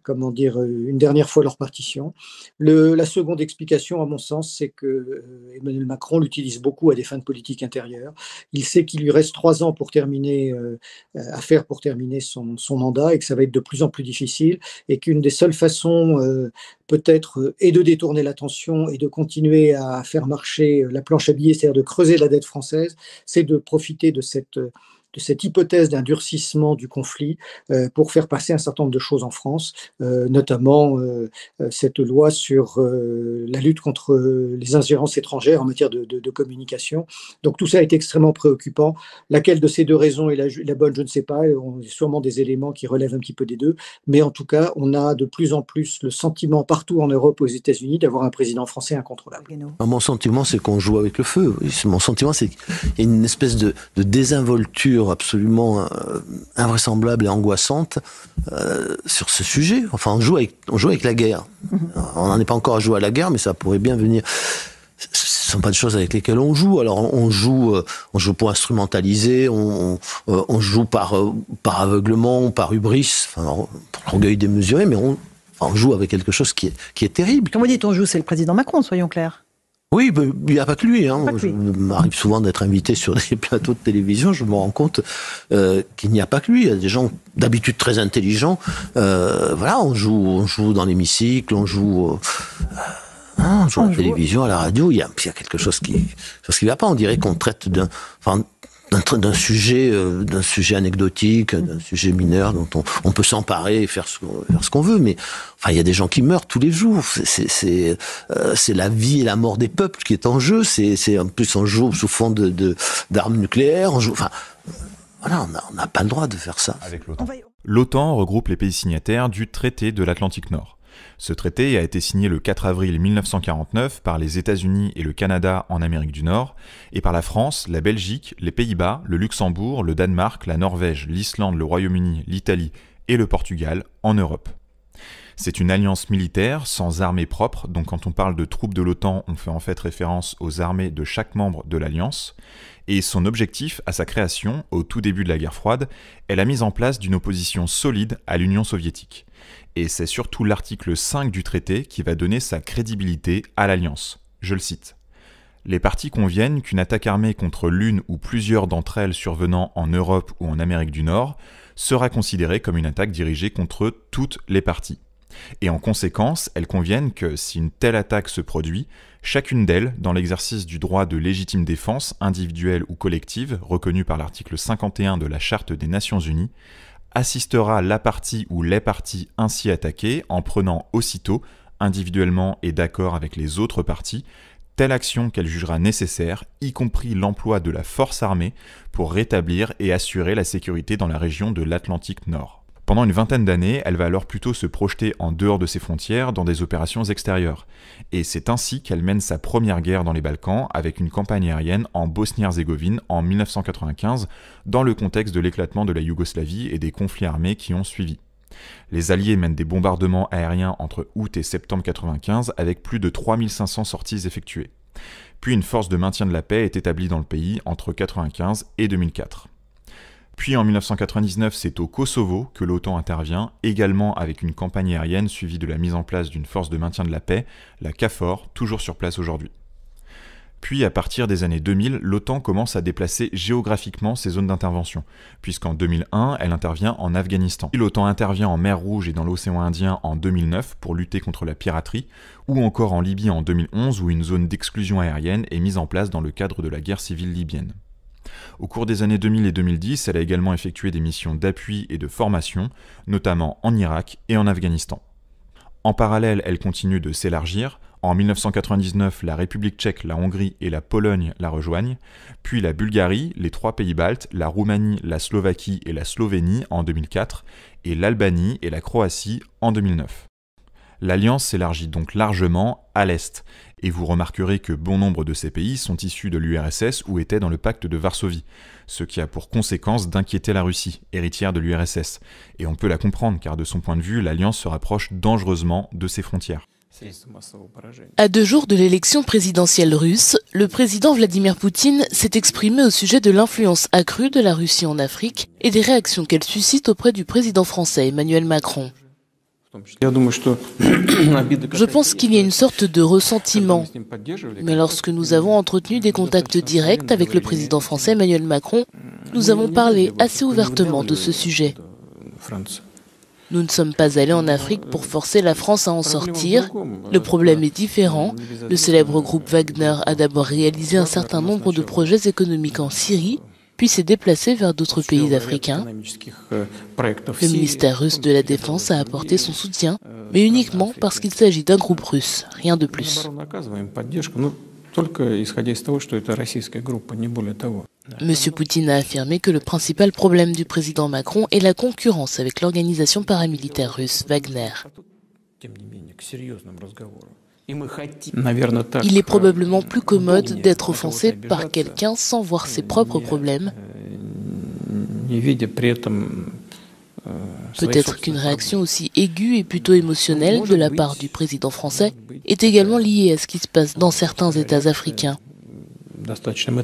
comment dire, euh, une dernière fois leur partition. Le, la seconde explication, à mon sens, c'est que euh, Emmanuel Macron l'utilise beaucoup à des fins de politique intérieure. Il sait qu'il lui reste trois ans pour terminer, euh, à faire pour terminer son, son, mandat et que ça va être de plus en plus difficile et qu'une des seules façons, euh, peut-être, est de détourner l'attention et de continuer à faire marcher la planche à billets, c'est-à-dire de creuser la dette française, c'est de profiter de cette de cette hypothèse d'un durcissement du conflit euh, pour faire passer un certain nombre de choses en France, euh, notamment euh, cette loi sur la lutte contre les ingérences étrangères en matière de, de, de, communication. Donc tout ça est extrêmement préoccupant. Laquelle de ces deux raisons est la, la bonne, je ne sais pas. On a sûrement des éléments qui relèvent un petit peu des deux, mais en tout cas, on a de plus en plus le sentiment partout en Europe, aux États-Unis, d'avoir un président français incontrôlable. Mon sentiment, c'est qu'on joue avec le feu. Mon sentiment, c'est qu'il y a une espèce de, de désinvolture absolument euh, invraisemblable et angoissante euh, sur ce sujet. Enfin, on joue avec, on joue avec la guerre. Mhm. On n'en est pas encore à jouer à la guerre, mais ça pourrait bien venir. Ce sont pas des choses avec lesquelles on joue. Alors on joue, euh, on joue pour instrumentaliser, on, on, on joue par par aveuglement, par hubris, enfin, pour l'orgueil démesuré, mais on, on joue avec quelque chose qui est qui est terrible. Quand vous dites on joue, c'est le président Macron, soyons clairs. Oui, il n'y a pas que lui. Hein. Il m'arrive souvent d'être invité sur des (laughs) plateaux de télévision. Je me rends compte euh, qu'il n'y a pas que lui. Il y a des gens d'habitude très intelligents. Euh, voilà, on joue, on joue dans l'hémicycle, on joue. Euh, hein, on joue à la télévision, à la radio, il y a, il y a quelque chose qui, chose qui va pas. On dirait qu'on traite d'un, enfin, d'un sujet, euh, d'un sujet anecdotique, d'un sujet mineur dont on, on peut s'emparer et faire ce, faire ce qu'on veut. Mais enfin, il y a des gens qui meurent tous les jours. C'est euh, la vie et la mort des peuples qui est en jeu. C'est en plus on joue sous fond de d'armes nucléaires. On joue, enfin, voilà, on n'a pas le droit de faire ça. L'OTAN regroupe les pays signataires du traité de l'Atlantique Nord. Ce traité a été signé le 4 avril 1949 par les États-Unis et le Canada en Amérique du Nord, et par la France, la Belgique, les Pays-Bas, le Luxembourg, le Danemark, la Norvège, l'Islande, le Royaume-Uni, l'Italie et le Portugal en Europe. C'est une alliance militaire sans armée propre, donc quand on parle de troupes de l'OTAN, on fait en fait référence aux armées de chaque membre de l'alliance, et son objectif à sa création, au tout début de la guerre froide, est la mise en place d'une opposition solide à l'Union soviétique et c'est surtout l'article 5 du traité qui va donner sa crédibilité à l'alliance. Je le cite. Les parties conviennent qu'une attaque armée contre l'une ou plusieurs d'entre elles survenant en Europe ou en Amérique du Nord sera considérée comme une attaque dirigée contre toutes les parties. Et en conséquence, elles conviennent que si une telle attaque se produit, chacune d'elles, dans l'exercice du droit de légitime défense individuelle ou collective reconnu par l'article 51 de la Charte des Nations Unies, assistera la partie ou les parties ainsi attaquées en prenant aussitôt, individuellement et d'accord avec les autres parties, telle action qu'elle jugera nécessaire, y compris l'emploi de la force armée, pour rétablir et assurer la sécurité dans la région de l'Atlantique Nord. Pendant une vingtaine d'années, elle va alors plutôt se projeter en dehors de ses frontières dans des opérations extérieures. Et c'est ainsi qu'elle mène sa première guerre dans les Balkans avec une campagne aérienne en Bosnie-Herzégovine en 1995 dans le contexte de l'éclatement de la Yougoslavie et des conflits armés qui ont suivi. Les Alliés mènent des bombardements aériens entre août et septembre 1995 avec plus de 3500 sorties effectuées. Puis une force de maintien de la paix est établie dans le pays entre 1995 et 2004. Puis en 1999, c'est au Kosovo que l'OTAN intervient, également avec une campagne aérienne suivie de la mise en place d'une force de maintien de la paix, la CAFOR, toujours sur place aujourd'hui. Puis à partir des années 2000, l'OTAN commence à déplacer géographiquement ses zones d'intervention, puisqu'en 2001, elle intervient en Afghanistan. L'OTAN intervient en mer Rouge et dans l'océan Indien en 2009 pour lutter contre la piraterie, ou encore en Libye en 2011 où une zone d'exclusion aérienne est mise en place dans le cadre de la guerre civile libyenne. Au cours des années 2000 et 2010, elle a également effectué des missions d'appui et de formation, notamment en Irak et en Afghanistan. En parallèle, elle continue de s'élargir. En 1999, la République tchèque, la Hongrie et la Pologne la rejoignent, puis la Bulgarie, les trois pays baltes, la Roumanie, la Slovaquie et la Slovénie en 2004, et l'Albanie et la Croatie en 2009. L'alliance s'élargit donc largement à l'Est, et vous remarquerez que bon nombre de ces pays sont issus de l'URSS ou étaient dans le pacte de Varsovie, ce qui a pour conséquence d'inquiéter la Russie, héritière de l'URSS. Et on peut la comprendre, car de son point de vue, l'alliance se rapproche dangereusement de ses frontières. À deux jours de l'élection présidentielle russe, le président Vladimir Poutine s'est exprimé au sujet de l'influence accrue de la Russie en Afrique et des réactions qu'elle suscite auprès du président français Emmanuel Macron. Je (clears throat) (clears throat) pense qu'il y a une sorte de ressentiment. Mais lorsque nous avons entretenu des contacts directs avec le président français Emmanuel Macron, nous avons parlé assez ouvertement de ce sujet. Nous ne sommes pas allés en Afrique pour forcer la France à en sortir. Le problème est différent. Le célèbre groupe Wagner a d'abord réalisé un certain nombre de projets économiques en Syrie, puis s'est déplacé vers d'autres pays africains. Le ministère russe de la Défense a apporté son soutien, mais uniquement parce qu'il s'agit d'un groupe russe, rien de plus. Monsieur Poutine a affirmé que le principal problème du président Macron est la concurrence avec l'organisation paramilitaire russe Wagner. Il est probablement plus commode d'être offensé par quelqu'un sans voir ses propres problèmes. Peut-être qu'une réaction aussi aiguë et plutôt émotionnelle de la part du président français est également liée à ce qui se passe dans certains États africains.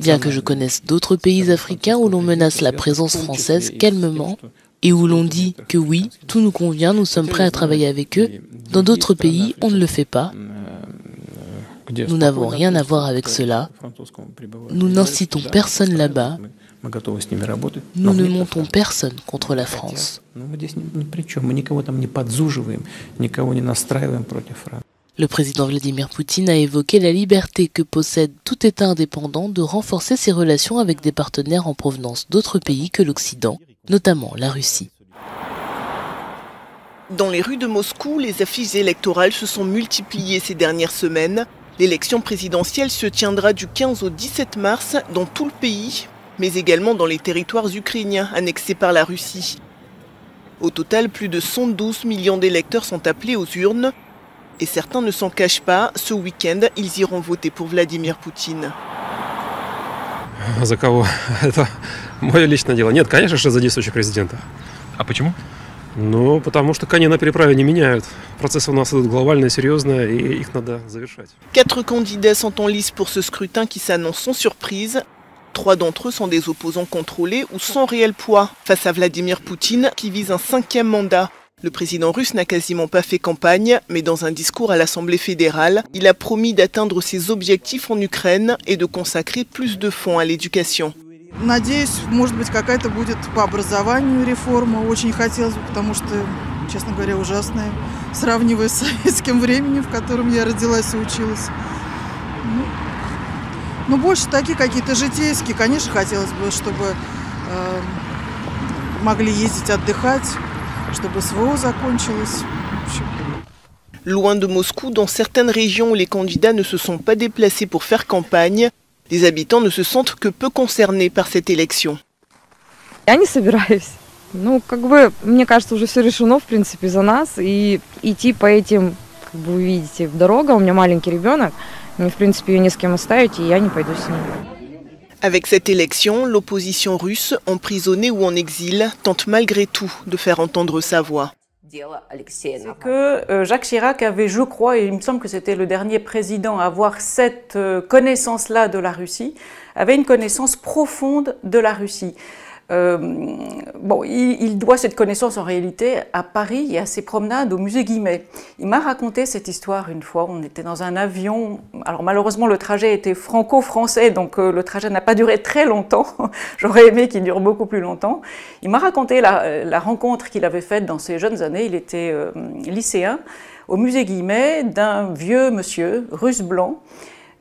Bien que je connaisse d'autres pays africains où l'on menace la présence française calmement et où l'on dit que oui, tout nous convient, nous sommes prêts à travailler avec eux, dans d'autres pays, on ne le fait pas. Nous n'avons rien à voir avec cela. Nous n'incitons personne là-bas. Nous ne montons personne contre la France. Le président Vladimir Poutine a évoqué la liberté que possède tout État indépendant de renforcer ses relations avec des partenaires en provenance d'autres pays que l'Occident, notamment la Russie. Dans les rues de Moscou, les affiches électorales se sont multipliées ces dernières semaines. L'élection présidentielle se tiendra du 15 au 17 mars dans tout le pays, mais également dans les territoires ukrainiens annexés par la Russie. Au total, plus de 112 millions d'électeurs sont appelés aux urnes, et certains ne s'en cachent pas, ce week-end, ils iront voter pour Vladimir Poutine. (laughs) За кого? (laughs) Это мое личное дело. Нет, конечно же, за действующего президента. А почему? Ну, потому что кони на переправе не меняют. Процессы у нас идут глобальные, серьезные, и их надо завершать. Quatre candidats sont en lice pour ce scrutin qui s'annonce sans surprise. Trois d'entre eux sont des opposants contrôlés ou sans réel poids face à Vladimir Poutine qui vise un cinquième mandat. Le président russe n'a quasiment pas fait campagne, mais dans un discours à l'Assemblée fédérale, il a promis d'atteindre ses objectifs en Ukraine et de consacrer plus de fonds à l'éducation. Надеюсь, может быть, какая-то будет по образованию реформа. Очень хотелось бы, потому что, честно говоря, ужасная. Сравнивая с советским временем, в котором я родилась и училась. Ну, но больше такие какие-то житейские. Конечно, хотелось бы, чтобы э, могли ездить отдыхать. Loin de Moscou, dans certaines régions où les candidats ne se sont pas déplacés pour faire campagne, les habitants ne se sentent que peu concernés par cette élection. Я не собираюсь. Ну, как бы, мне кажется, уже все решено, в принципе, за нас. И идти по этим, как бы вы видите, дорога, у меня маленький ребенок, мне, в принципе, ее не с кем оставить, и я не пойду с ним. Avec cette élection, l'opposition russe, emprisonnée ou en exil, tente malgré tout de faire entendre sa voix. C'est que Jacques Chirac avait, je crois, et il me semble que c'était le dernier président à avoir cette connaissance-là de la Russie, avait une connaissance profonde de la Russie. Euh, bon, il, doit cette connaissance en réalité à Paris et à ses promenades au musée Guimet. Il m'a raconté cette histoire une fois. On était dans un avion. Alors malheureusement, le trajet était franco-français, donc euh, le trajet n'a pas duré très longtemps. (laughs) J'aurais aimé qu'il dure beaucoup plus longtemps. Il m'a raconté la, la rencontre qu'il avait faite dans ses jeunes années. Il était euh, lycéen au musée Guimet d'un vieux monsieur russe blanc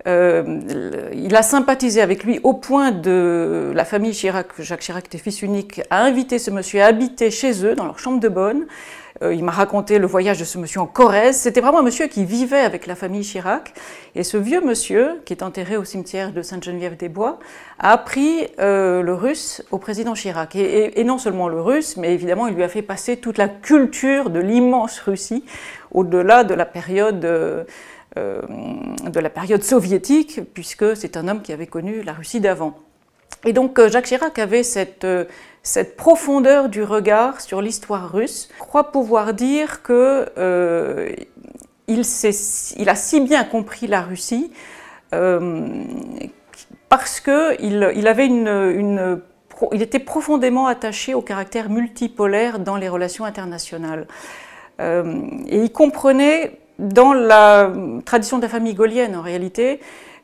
euh, il a sympathisé avec lui au point de la famille Chirac, Jacques Chirac était fils unique, a invité ce monsieur à habiter chez eux, dans leur chambre de bonne. Euh, il m'a raconté le voyage de ce monsieur en Corrèze. C'était vraiment un monsieur qui vivait avec la famille Chirac. Et ce vieux monsieur, qui est enterré au cimetière de Sainte-Geneviève-des-Bois, a appris euh, le russe au président Chirac. Et, non seulement le russe, mais évidemment, il lui a fait passer toute la culture de l'immense Russie, au-delà de la période... Euh, de la période soviétique, puisque c'est un homme qui avait connu la Russie d'avant. Et donc Jacques Chirac avait cette, cette profondeur du regard sur l'histoire russe. Je crois pouvoir dire que euh, il, a si bien compris la Russie euh, parce qu'il il avait une, il était profondément attaché au caractère multipolaire dans les relations internationales. Euh, et il comprenait dans la tradition de la famille gaulienne en réalité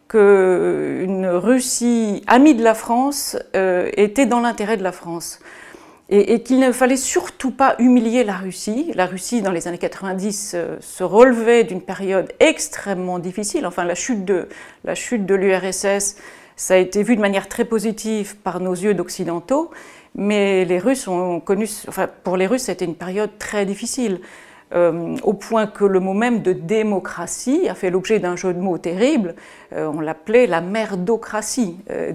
qu'une Russie amie de la France euh, était dans l'intérêt de la France. Et, qu'il ne fallait surtout pas humilier la Russie. La Russie, dans les années 90, euh, se relevait d'une période extrêmement difficile. Enfin, la chute de, la chute de l'URSS, ça a été vu de manière très positive par nos yeux d'occidentaux, mais les Russes ont connu, enfin, pour les Russes, c'était une période très difficile. Euh, au point que le mot même de démocratie a fait l'objet d'un jeu de mots terrible. Euh, on l'appelait la merdocratie, euh,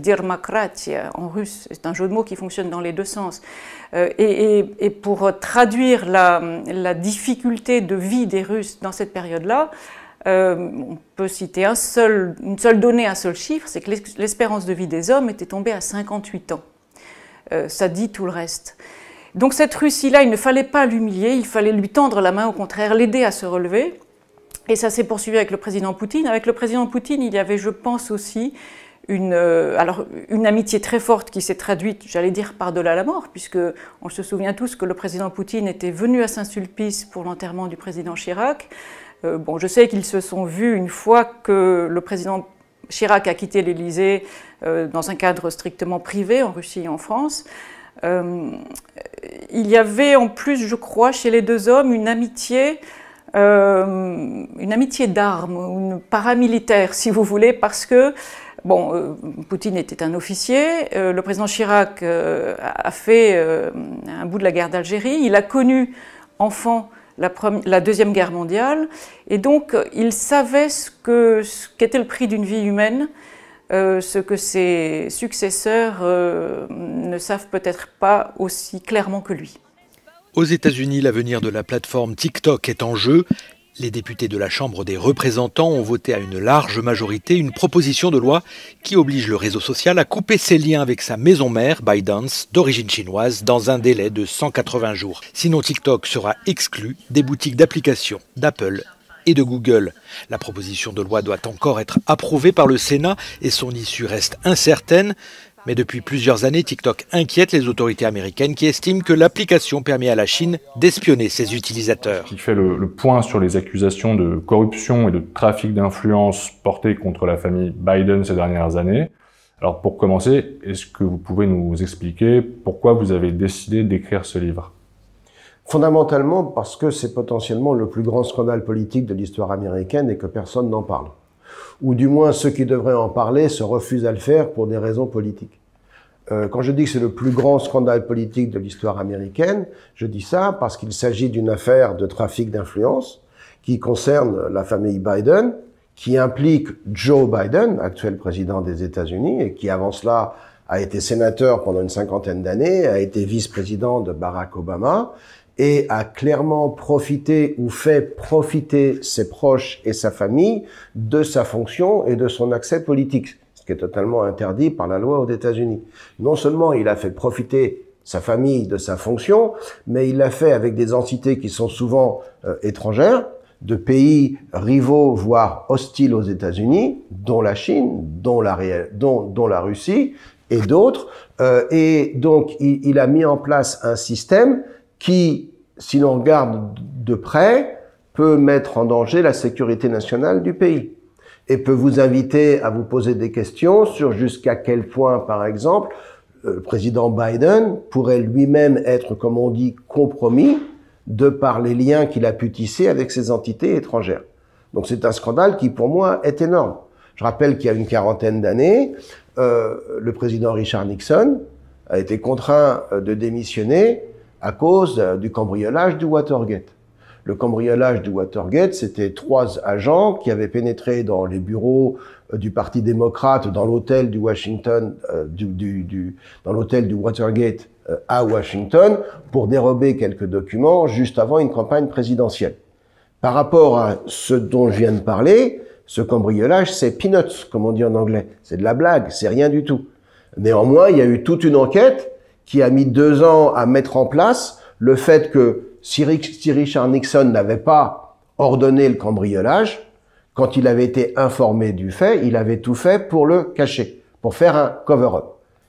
en russe. C'est un jeu de mots qui fonctionne dans les deux sens. Et, pour traduire la, difficulté de vie des Russes dans cette période-là, on peut citer un seul, une seule donnée, un seul chiffre, c'est que l'espérance de vie des hommes était tombée à 58 ans. ça dit tout le reste. Donc cette Russie-là, il ne fallait pas l'humilier, il fallait lui tendre la main, au contraire, l'aider à se relever. Et ça s'est poursuivi avec le président Poutine. Avec le président Poutine, il y avait, je pense aussi, une, euh, amitié très forte qui s'est traduite, j'allais dire, par-delà la mort, puisque on se souvient tous que le président Poutine était venu à Saint-Sulpice pour l'enterrement du président Chirac. Euh, bon, je sais qu'ils se sont vus une fois que le président Chirac a quitté l'Élysée euh, dans un cadre strictement privé en Russie et en France. Euh, il y avait en plus, je crois, chez les deux hommes une amitié, euh, une amitié d'armes, une paramilitaire, si vous voulez, parce que Bon, euh, Poutine était un officier, le président Chirac a fait un bout de la guerre d'Algérie, il a connu enfant la, Deuxième Guerre mondiale, et donc il savait ce qu'était le prix d'une vie humaine, euh, ce que ses successeurs euh, ne savent peut-être pas aussi clairement que lui. Aux États-Unis, l'avenir de la plateforme TikTok est en jeu. Les députés de la Chambre des représentants ont voté à une large majorité une proposition de loi qui oblige le réseau social à couper ses liens avec sa maison mère, ByteDance, d'origine chinoise, dans un délai de 180 jours. Sinon, TikTok sera exclu des boutiques d'applications d'Apple de Google. La proposition de loi doit encore être approuvée par le Sénat et son issue reste incertaine. Mais depuis plusieurs années, TikTok inquiète les autorités américaines qui estiment que l'application permet à la Chine d'espionner ses utilisateurs. Qui fait le, point sur les accusations de corruption et de trafic d'influence portées contre la famille Biden ces dernières années. Alors pour commencer, est-ce que vous pouvez nous expliquer pourquoi vous avez décidé d'écrire ce livre? Fondamentalement parce que c'est potentiellement le plus grand scandale politique de l'histoire américaine et que personne n'en parle. Ou du moins ceux qui devraient en parler se refusent à le faire pour des raisons politiques. Euh, quand je dis que c'est le plus grand scandale politique de l'histoire américaine, je dis ça parce qu'il s'agit d'une affaire de trafic d'influence qui concerne la famille Biden, qui implique Joe Biden, actuel président des États-Unis, et qui avant cela a été sénateur pendant une cinquantaine d'années, a été vice-président de Barack Obama, et a clairement profité ou fait profiter ses proches et sa famille de sa fonction et de son accès politique, ce qui est totalement interdit par la loi aux États-Unis. Non seulement il a fait profiter sa famille de sa fonction, mais il l'a fait avec des entités qui sont souvent euh, étrangères, de pays rivaux, voire hostiles aux États-Unis, dont la Chine, dont la, Russie et d'autres. Euh, et donc, il, a mis en place un système qui, si l'on regarde de près, peut mettre en danger la sécurité nationale du pays et peut vous inviter à vous poser des questions sur jusqu'à quel point, par exemple, le président Biden pourrait lui-même être, comme on dit, compromis de par les liens qu'il a pu tisser avec ces entités étrangères. Donc c'est un scandale qui, pour moi, est énorme. Je rappelle qu'il y a une quarantaine d'années, euh, le président Richard Nixon a été contraint euh, de démissionner à cause euh, du cambriolage du Watergate. Le cambriolage du Watergate, c'était trois agents qui avaient pénétré dans les bureaux euh, du Parti démocrate dans l'hôtel du Washington, euh, du, du, du, dans l'hôtel du Watergate euh, à Washington pour dérober quelques documents juste avant une campagne présidentielle. Par rapport à ce dont je viens de parler, ce cambriolage, c'est peanuts, comme on dit en anglais. C'est de la blague, c'est rien du tout. Néanmoins, il y a eu toute une enquête qui a mis deux ans à mettre en place le fait que si Richard Nixon n'avait pas ordonné le cambriolage, quand il avait été informé du fait, il avait tout fait pour le cacher, pour faire un cover-up.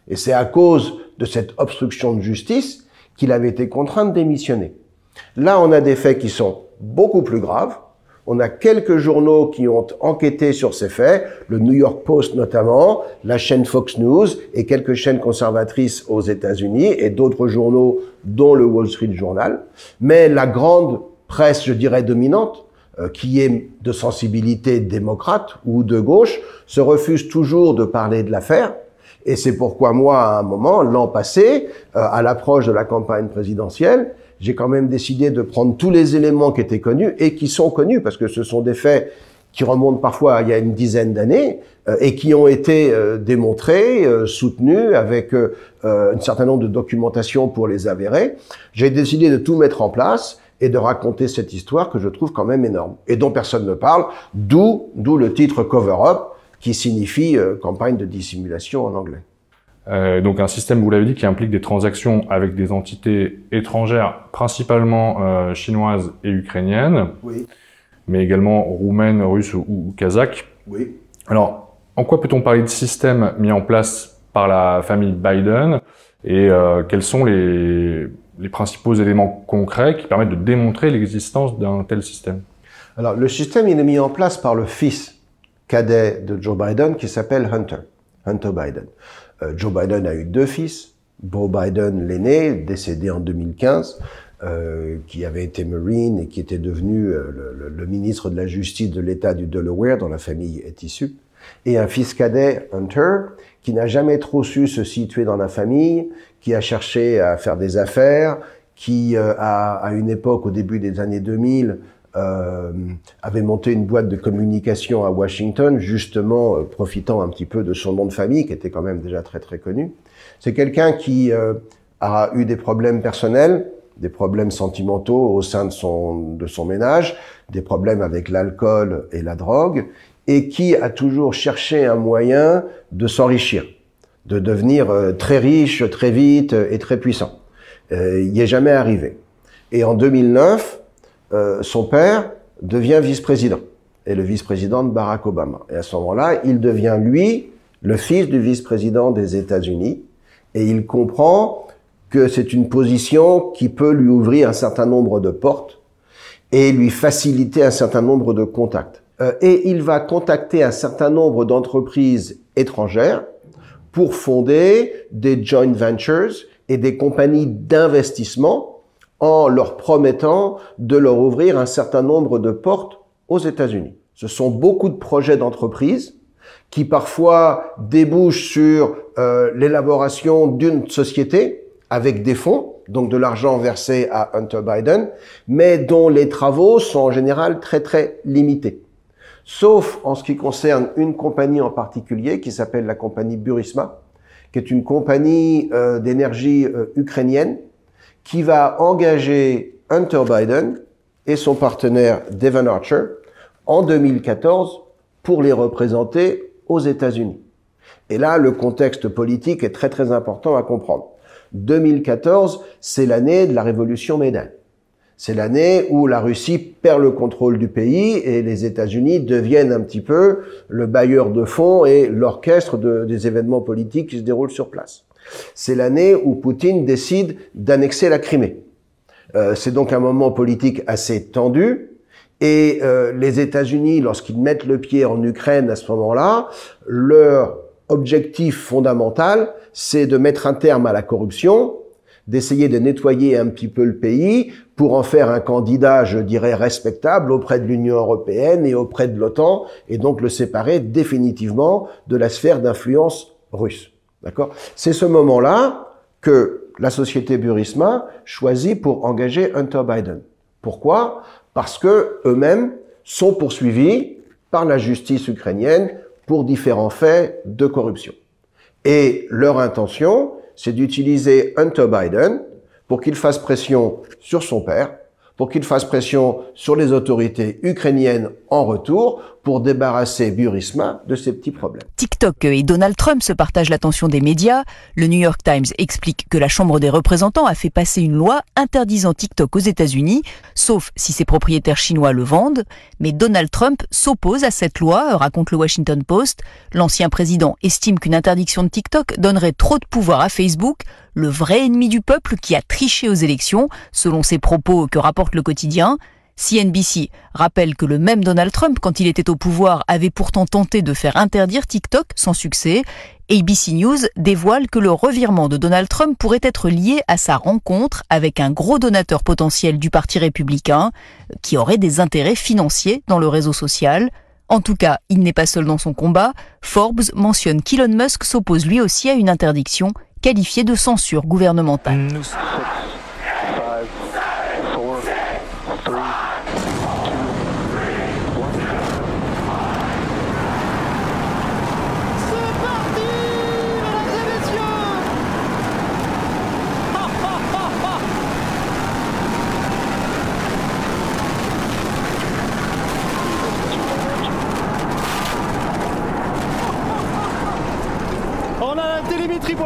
Et c'est à cause de cette obstruction de justice qu'il avait été contraint de démissionner. Là, on a des faits qui sont beaucoup plus graves. On a quelques journaux qui ont enquêté sur ces faits, le New York Post notamment, la chaîne Fox News et quelques chaînes conservatrices aux États-Unis et d'autres journaux dont le Wall Street Journal. Mais la grande presse, je dirais, dominante, euh, qui est de sensibilité démocrate ou de gauche, se refuse toujours de parler de l'affaire. Et c'est pourquoi moi, à un moment, l'an passé, euh, à l'approche de la campagne présidentielle, j'ai quand même décidé de prendre tous les éléments qui étaient connus et qui sont connus, parce que ce sont des faits qui remontent parfois il y a une dizaine d'années euh, et qui ont été démontrés, soutenus avec un certain nombre de documentations pour les avérer. J'ai décidé de tout mettre en place et de raconter cette histoire que je trouve quand même énorme et dont personne ne parle, d'où d'où le titre Cover Up qui signifie euh, campagne de dissimulation en anglais. Euh, donc un système, vous l'avez dit, qui implique des transactions avec des entités étrangères, principalement euh, chinoises et ukrainiennes, oui. mais également roumaines, russes ou, ou. Oui. Alors, en quoi peut-on parler de système mis en place par la famille Biden et euh, quels sont les, les principaux éléments concrets qui permettent de démontrer l'existence d'un tel système? Alors, le système, il est mis en place par le fils cadet de Joe Biden qui s'appelle Hunter, Hunter Biden. Euh, Joe Biden a eu deux fils, Beau Biden, l'aîné, décédé en 2015, euh, qui avait été Marine et qui était devenu euh, le, ministre de la Justice de l'État du Delaware, dont la famille est issue, et un fils cadet, Hunter, qui n'a jamais trop su se situer dans la famille, qui a cherché à faire des affaires, qui euh, a, à une époque, au début des années 2000, euh, avait monté une boîte de communication à Washington, justement euh, profitant un petit peu de son nom de famille, qui était quand même déjà très très connu. C'est quelqu'un qui euh, a eu des problèmes personnels, des problèmes sentimentaux au sein de son, de son ménage, des problèmes avec l'alcool et la drogue, et qui a toujours cherché un moyen de s'enrichir, de devenir très riche, très vite et très puissant. Il n'y est jamais arrivé. Et en 2009, euh, son père devient vice-président, et le vice-président de Barack Obama. Et à ce moment-là, il devient, lui, le fils du vice-président des États-Unis, et il comprend que c'est une position qui peut lui ouvrir un certain nombre de portes et lui faciliter un certain nombre de contacts. Euh, et il va contacter un certain nombre d'entreprises étrangères pour fonder des joint ventures et des compagnies d'investissement en leur promettant de leur ouvrir un certain nombre de portes aux États-Unis. Ce sont beaucoup de projets d'entreprise qui parfois débouchent sur euh, l'élaboration d'une société avec des fonds, donc de l'argent versé à Hunter Biden, mais dont les travaux sont en général très très limités sauf en ce qui concerne une compagnie en particulier qui s'appelle la compagnie Burisma, qui est une compagnie euh, d'énergie euh, ukrainienne qui va engager Hunter Biden et son partenaire Devon Archer en 2014 pour les représenter aux États-Unis. Et là, le contexte politique est très très important à comprendre. 2014, c'est l'année de la révolution Médan. C'est l'année où la Russie perd le contrôle du pays et les États-Unis deviennent un petit peu le bailleur de fonds et l'orchestre de, des événements politiques qui se déroulent sur place. C'est l'année où Poutine décide d'annexer la Crimée. Euh, c'est donc un moment politique assez tendu. Et euh, les États-Unis, lorsqu'ils mettent le pied en Ukraine à ce moment-là, leur objectif fondamental, c'est de mettre un terme à la corruption, d'essayer de nettoyer un petit peu le pays pour en faire un candidat, je dirais, respectable auprès de l'Union européenne et auprès de l'OTAN, et donc le séparer définitivement de la sphère d'influence russe. D'accord? C'est ce moment-là que la société Burisma choisit pour engager Hunter Biden. Pourquoi? Parce que eux-mêmes sont poursuivis par la justice ukrainienne pour différents faits de corruption. Et leur intention, c'est d'utiliser Hunter Biden pour qu'il fasse pression sur son père, pour qu'il fasse pression sur les autorités ukrainiennes en retour pour débarrasser Burisma de ces petits problèmes. TikTok et Donald Trump se partagent l'attention des médias. Le New York Times explique que la Chambre des représentants a fait passer une loi interdisant TikTok aux États-Unis, sauf si ses propriétaires chinois le vendent. Mais Donald Trump s'oppose à cette loi, raconte le Washington Post. L'ancien président estime qu'une interdiction de TikTok donnerait trop de pouvoir à Facebook, le vrai ennemi du peuple qui a triché aux élections, selon ses propos que rapporte le quotidien. CNBC rappelle que le même Donald Trump, quand il était au pouvoir, avait pourtant tenté de faire interdire TikTok sans succès. ABC News dévoile que le revirement de Donald Trump pourrait être lié à sa rencontre avec un gros donateur potentiel du Parti républicain, qui aurait des intérêts financiers dans le réseau social. En tout cas, il n'est pas seul dans son combat. Forbes mentionne qu'Elon Musk s'oppose lui aussi à une interdiction qualifiée de censure gouvernementale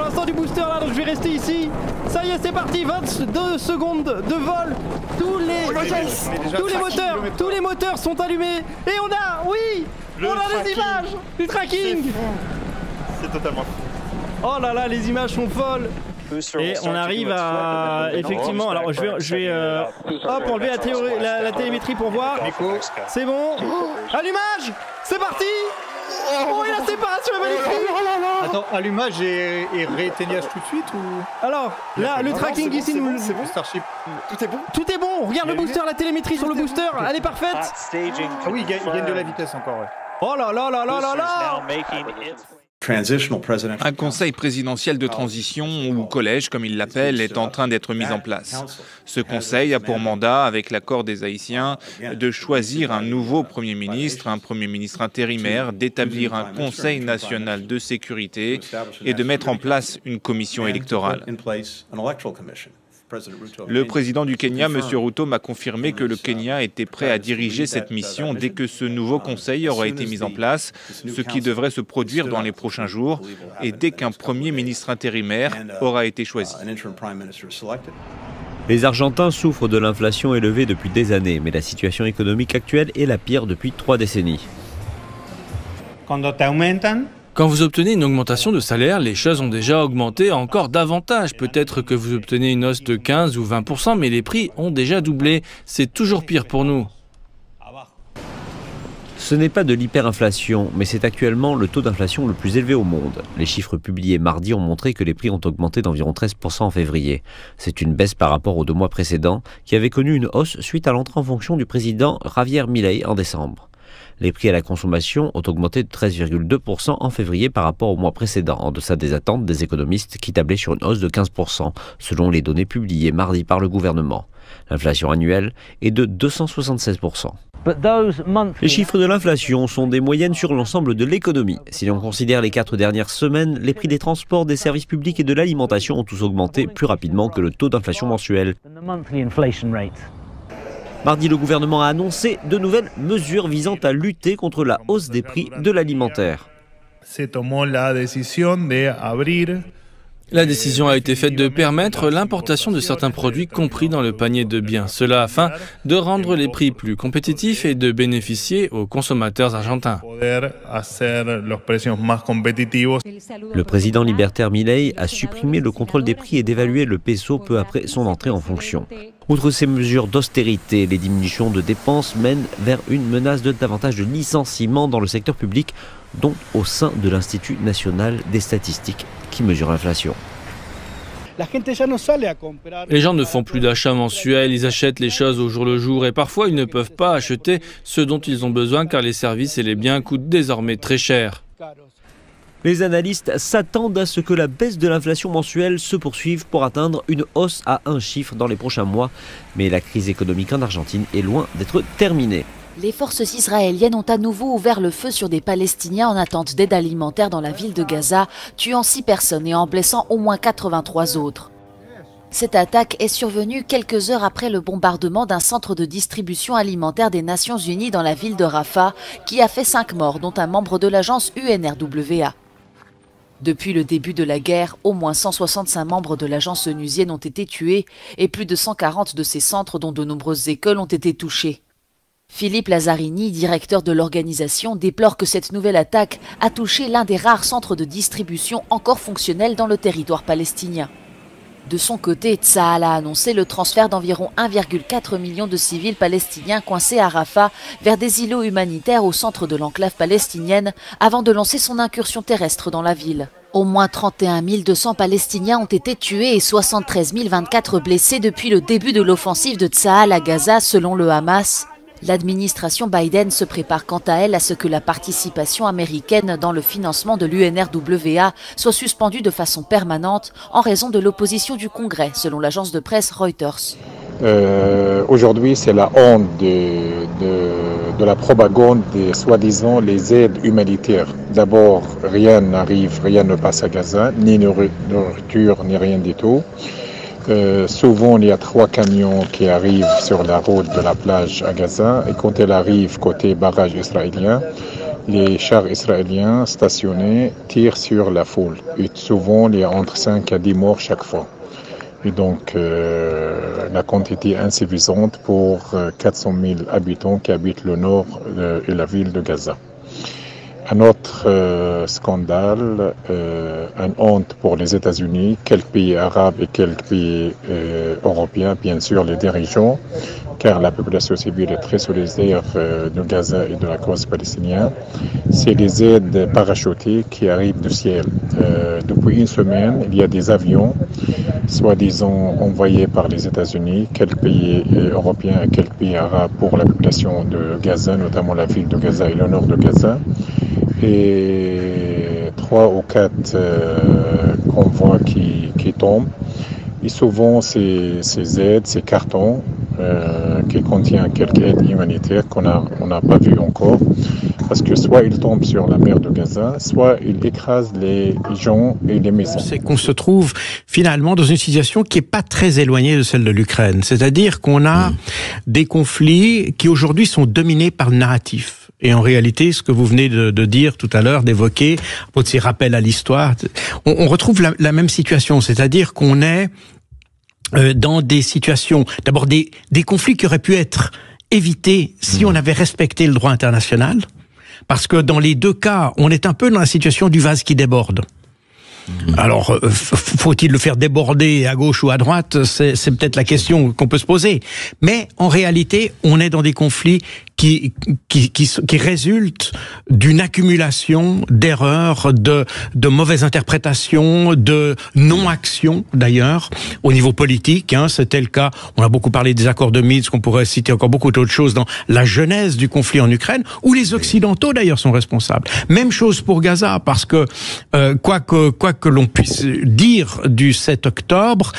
l'instant du booster là, donc je vais rester ici. Ça y est, c'est parti, 22 secondes de vol. Tous les, tous les moteurs, tous les moteurs sont allumés. Et on a, oui, on a des images, du tracking. C'est totalement fou. Oh là là, les images sont folles. Et on arrive à effectivement. Alors je vais, je vais euh, hop enlever la, théorie, la, télémétrie pour voir. C'est bon. allumage. C'est parti. Oh, et la séparation est magnifique Attends, allumage et, et rééteignage tout de suite ou? Alors, là, le tracking ici nous... C'est bon, Starship. Tout est bon. Tout est bon. Regarde le booster, la télémétrie sur le booster, elle est parfaite Ah oui, il gagne de la vitesse encore, ouais. Oh là là là là là là un conseil présidentiel de transition, ou collège comme il l'appelle, est en train d'être mis en place. Ce conseil a pour mandat, avec l'accord des Haïtiens, de choisir un nouveau Premier ministre, un Premier ministre intérimaire, d'établir un Conseil national de sécurité et de mettre en place une commission électorale. Le président du Kenya, M. Ruto, m'a confirmé que le Kenya était prêt à diriger cette mission dès que ce nouveau conseil aura été mis en place, ce qui devrait se produire dans les prochains jours, et dès qu'un premier ministre intérimaire aura été choisi. Les Argentins souffrent de l'inflation élevée depuis des années, mais la situation économique actuelle est la pire depuis trois décennies. Quand vous obtenez une augmentation de salaire, les choses ont déjà augmenté encore davantage. Peut-être que vous obtenez une hausse de 15 ou 20%, mais les prix ont déjà doublé. C'est toujours pire pour nous. Ce n'est pas de l'hyperinflation, mais c'est actuellement le taux d'inflation le plus élevé au monde. Les chiffres publiés mardi ont montré que les prix ont augmenté d'environ 13% en février. C'est une baisse par rapport aux deux mois précédents, qui avaient connu une hausse suite à l'entrée en fonction du président Javier Milei en décembre. Les prix à la consommation ont augmenté de 13,2% en février par rapport au mois précédent, en deçà des attentes des économistes qui tablaient sur une hausse de 15%, selon les données publiées mardi par le gouvernement. L'inflation annuelle est de 276%. Les chiffres de l'inflation sont des moyennes sur l'ensemble de l'économie. Si l'on considère les quatre dernières semaines, les prix des transports, des services publics et de l'alimentation ont tous augmenté plus rapidement que le taux d'inflation mensuel. Mardi, le gouvernement a annoncé de nouvelles mesures visant à lutter contre la hausse des prix de l'alimentaire. A été faite de permettre l'importation de certains produits compris dans le panier de biens, cela afin de rendre les prix plus compétitifs et de bénéficier aux consommateurs argentins. Le président libertaire Milei a supprimé le contrôle des prix et d'évaluer le peso peu après son entrée en fonction. Outre ces mesures d'austérité, les diminutions de dépenses mènent vers une menace de davantage de licenciements dans le secteur public, dont au sein de l'Institut national des statistiques qui mesure l'inflation. Les gens ne font plus d'achats mensuels, ils achètent les choses au jour le jour et parfois ils ne peuvent pas acheter ce dont ils ont besoin car les services et les biens coûtent désormais très cher. Les analystes s'attendent à ce que la baisse de l'inflation mensuelle se poursuive pour atteindre une hausse à un chiffre dans les prochains mois. Mais la crise économique en Argentine est loin d'être terminée. Les forces israéliennes ont à nouveau ouvert le feu sur des Palestiniens en attente d'aide alimentaire dans la ville de Gaza, tuant six personnes et en blessant au moins 83 autres. Cette attaque est survenue quelques heures après le bombardement d'un centre de distribution alimentaire des Nations Unies dans la ville de Rafah, qui a fait cinq morts, dont un membre de l'agence UNRWA. Depuis le début de la guerre, au moins 165 membres de l'agence onusienne ont été tués et plus de 140 de ces centres, dont de nombreuses écoles, ont été touchés. Philippe Lazzarini, directeur de l'organisation, déplore que cette nouvelle attaque a touché l'un des rares centres de distribution encore fonctionnels dans le territoire palestinien. De son côté, Tsahal a annoncé le transfert d'environ 1,4 million de civils palestiniens coincés à Rafah vers des îlots humanitaires au centre de l'enclave palestinienne avant de lancer son incursion terrestre dans la ville. Au moins 31 200 Palestiniens ont été tués et 73 024 blessés depuis le début de l'offensive de Tsahal à Gaza selon le Hamas, L'administration Biden se prépare quant à elle à ce que la participation américaine dans le financement de l'UNRWA soit suspendue de façon permanente en raison de l'opposition du Congrès, selon l'agence de presse Reuters. Euh, aujourd'hui, c'est la honte de, de, la propagande des soi-disant les aides humanitaires. D'abord, rien n'arrive, rien ne passe à Gaza, ni nourriture, ni rien du tout. Euh, souvent, il y a trois camions qui arrivent sur la route de la plage à Gaza et quand elle arrive côté barrage israélien, les chars israéliens stationnés tirent sur la foule. Et souvent, il y a entre 5 à 10 morts chaque fois. Et donc, euh, la quantité insuffisante pour 400 euh, 000 habitants qui habitent le nord et la ville de Gaza. Un autre euh, scandale, euh, une honte pour les États-Unis, quelques pays arabes et quelques pays euh, européens, bien sûr les dirigeants, car la population civile est très solidaire euh, de Gaza et de la cause palestinienne. C'est les aides parachutées qui arrivent du ciel. Euh, depuis une semaine, il y a des avions, soi-disant envoyés par les États-Unis, quelques pays européens et quelques pays arabes pour la population de Gaza, notamment la ville de Gaza et le nord de Gaza et trois ou quatre euh, convois qui, tombent. Et souvent, ces aides, ces cartons euh, qui contiennent quelques aides humanitaires qu'on n'a on pas vu encore, parce que soit ils tombent sur la mer de Gaza, soit ils écrasent les gens et les maisons. C'est qu'on se trouve finalement dans une situation qui est pas très éloignée de celle de l'Ukraine. C'est-à-dire qu'on a mmh. des conflits qui aujourd'hui sont dominés par le narratif. Et en réalité, ce que vous venez de, de dire tout à l'heure, d'évoquer, pour ces rappels à l'histoire, on, on, retrouve la, la même situation, c'est-à-dire qu'on est euh, dans des situations, d'abord des, des conflits qui auraient pu être évités si mmh. on avait respecté le droit international, parce que dans les deux cas, on est un peu dans la situation du vase qui déborde. Mmh. Alors, euh, faut-il le faire déborder à gauche ou à droite? C'est peut-être la question qu'on peut se poser. Mais en réalité, on est dans des conflits qui, qui, qui, qui résulte d'une accumulation d'erreurs, de, de mauvaises interprétations, de non-action d'ailleurs, au niveau politique. Hein, C'était le cas, on a beaucoup parlé des accords de Minsk, on pourrait citer encore beaucoup d'autres choses dans la genèse du conflit en Ukraine, où les Occidentaux d'ailleurs sont responsables. Même chose pour Gaza, parce que euh, quoi que, quoi que l'on puisse dire du 7 octobre,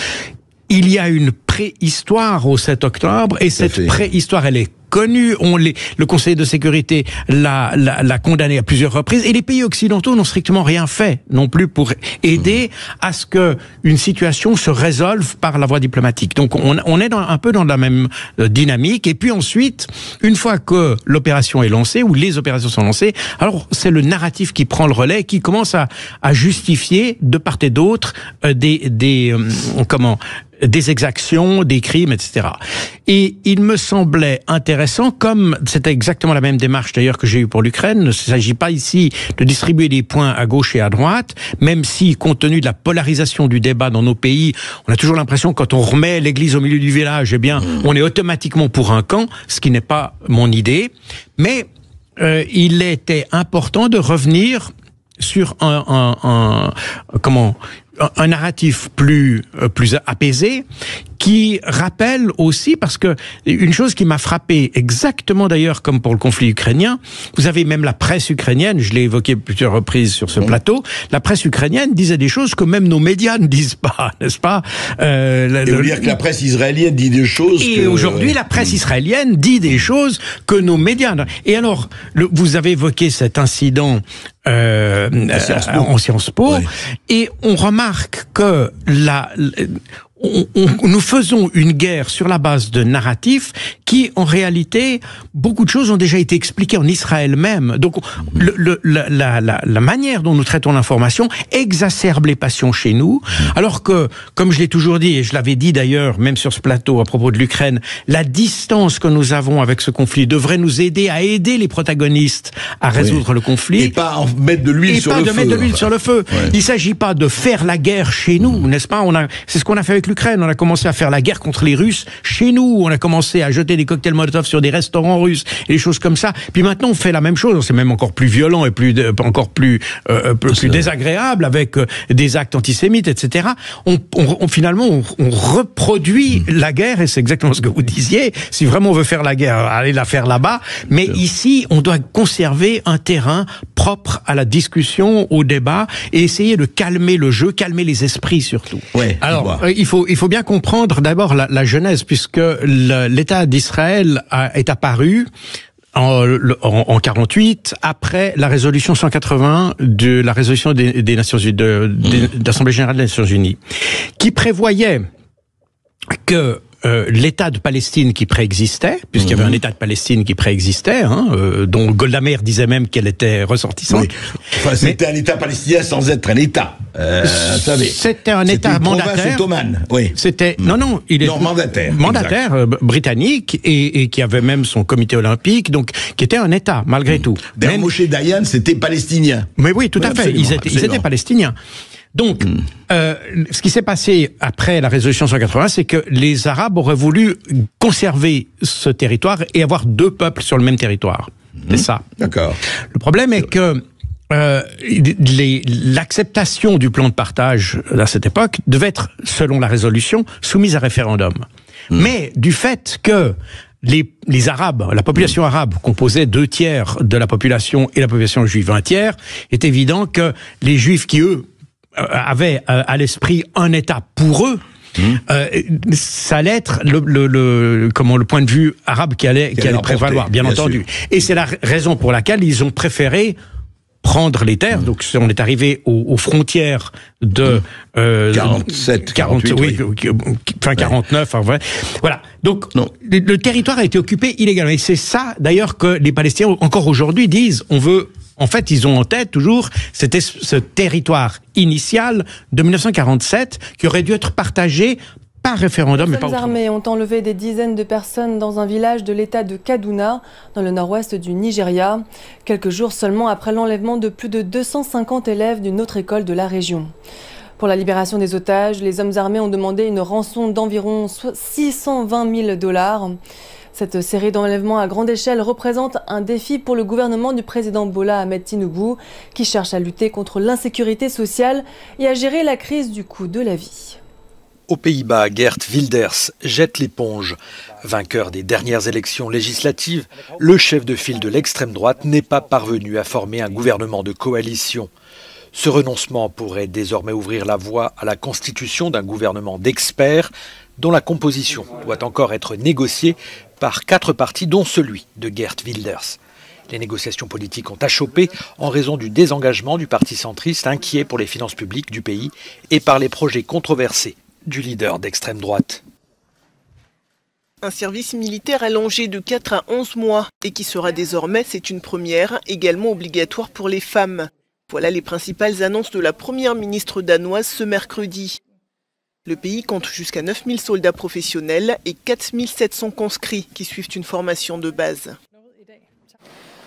il y a une préhistoire au 7 octobre, et cette préhistoire, elle est connu. On les, le Conseil de sécurité l'a condamné à plusieurs reprises et les pays occidentaux n'ont strictement rien fait non plus pour aider à ce que une situation se résolve par la voie diplomatique. Donc on, on est dans, un peu dans la même euh, dynamique. Et puis ensuite, une fois que l'opération est lancée ou les opérations sont lancées, alors c'est le narratif qui prend le relais, qui commence à, à justifier de part et d'autre euh, des, des euh, comment des exactions, des crimes, etc. Et il me semblait intéressant, comme c'était exactement la même démarche d'ailleurs que j'ai eue pour l'Ukraine, il ne s'agit pas ici de distribuer des points à gauche et à droite, même si, compte tenu de la polarisation du débat dans nos pays, on a toujours l'impression que quand on remet l'église au milieu du village, eh bien, on est automatiquement pour un camp, ce qui n'est pas mon idée. Mais euh, il était important de revenir sur un, un, un comment un narratif plus euh, apaisé qui rappelle aussi, parce que une chose qui m'a frappé, exactement d'ailleurs comme pour le conflit ukrainien, vous avez même la presse ukrainienne, je l'ai évoqué plusieurs reprises sur ce plateau, la presse ukrainienne disait des choses que même nos médias (laughs) ne disent pas, n'est-ce pas? Euh, Et vous dire que la presse israélienne dit des choses. Et aujourd'hui, la presse israélienne dit des choses que nos médias. Et alors, le, vous avez évoqué cet incident euh, en Sciences Po, et on remarque que la, nous faisons une guerre sur la base de narratifs qui, en réalité, beaucoup de choses ont déjà été expliquées en Israël même. Donc, le, la, la, la, manière dont nous traitons l'information exacerbe les passions chez nous, alors que, comme je l'ai toujours dit, et je l'avais dit d'ailleurs, même sur ce plateau à propos de l'Ukraine, la distance que nous avons avec ce conflit devrait nous aider à aider les protagonistes à résoudre le conflit. Et pas en mettre de l'huile sur, le feu. Et pas de mettre de l'huile sur le feu. Il s'agit pas de faire la guerre chez nous, n'est-ce pas? On a, c'est ce qu'on a fait avec l'Ukraine. On a commencé à faire la guerre contre les Russes chez nous. On a commencé à jeter des cocktails Molotov sur des restaurants russes et des choses comme ça. Puis maintenant, on fait la même chose. C'est même encore plus violent et plus encore plus euh, plus désagréable avec euh, des actes antisémites, etc. On, on, finalement, on, reproduit mm. la guerre et c'est exactement ce que vous disiez. Si vraiment on veut faire la guerre, allez la faire là-bas. Mais ici, on doit conserver un terrain propre à la discussion, au débat et essayer de calmer le jeu, calmer les esprits surtout. Ouais, Alors, euh, il faut il faut bien comprendre d'abord la, la genèse, puisque l'État d'Israël est apparu en, en, 48 après la résolution 180 de la résolution des, des Nations Unies, de, de l'Assemblée générale des Nations Unies, qui prévoyait que euh, l'État de Palestine qui préexistait, puisqu'il y avait mhm. un État de Palestine qui préexistait, hein, euh, dont Golda Meir disait même qu'elle était ressortissante. Oui. Enfin, c'était un État palestinien sans être un État. Euh, c'était un État mandataire. ottomane. Oui. C'était non non, il est non, mandataire. Mandataire euh, britannique et, et, qui avait même son comité olympique, donc qui était un État malgré mmh. tout. D'ailleurs, Moshe Dayan, c'était palestinien. Mais oui, tout à fait. Ils étaient, ils étaient palestiniens. Donc, hmm. euh, ce qui s'est passé après la résolution 180, c'est que les Arabes auraient voulu conserver ce territoire et avoir deux peuples sur le même territoire. C'est hmm. ça. D'accord. Le problème est que euh, l'acceptation du plan de partage à cette époque devait être, selon la résolution, soumise à référendum. Hmm. Mais du fait que les, les, Arabes, la population arabe composait deux tiers de la population et la population juive un tiers, est évident que les Juifs qui, eux, euh, avaient euh, à l'esprit un État pour eux, mmh. euh, ça allait être le, le, le, comment, le point de vue arabe qui allait, qui, allait prévaloir, bien, entendu. Et c'est la raison pour laquelle ils ont préféré prendre les terres. Mmh. Donc on est arrivé aux, aux frontières de mmh. euh, 47, 48, oui, fin 49. Enfin, voilà. Donc non. Le territoire a été occupé illégalement. Et c'est ça, d'ailleurs, que les Palestiniens encore aujourd'hui disent. On veut en fait, ils ont en tête toujours c'était ce territoire initial de 1947 qui aurait dû être partagé par référendum. Les armées ont enlevé des dizaines de personnes dans un village de l'état de Kaduna, dans le nord-ouest du Nigeria, quelques jours seulement après l'enlèvement de plus de 250 élèves d'une autre école de la région. Pour la libération des otages, les hommes armés ont demandé une rançon d'environ 620 000 dollars. Cette série d'enlèvements à grande échelle représente un défi pour le gouvernement du président Bola Ahmed Tinubu, qui cherche à lutter contre l'insécurité sociale et à gérer la crise du coût de la vie. Aux Pays-Bas, Gert Wilders jette l'éponge. Vainqueur des dernières élections législatives, le chef de file de l'extrême droite n'est pas parvenu à former un gouvernement de coalition. Ce renoncement pourrait désormais ouvrir la voie à la constitution d'un gouvernement d'experts dont la composition doit encore être négociée par quatre partis, dont celui de Gert Wilders. Les négociations politiques ont achoppé en raison du désengagement du parti centriste inquiet pour les finances publiques du pays et par les projets controversés du leader d'extrême droite. Un service militaire allongé de 4 à 11 mois et qui sera désormais, c'est une première, également obligatoire pour les femmes. Voilà les principales annonces de la première ministre danoise ce mercredi. Le pays compte jusqu'à 9000 soldats professionnels et 4700 conscrits qui suivent une formation de base.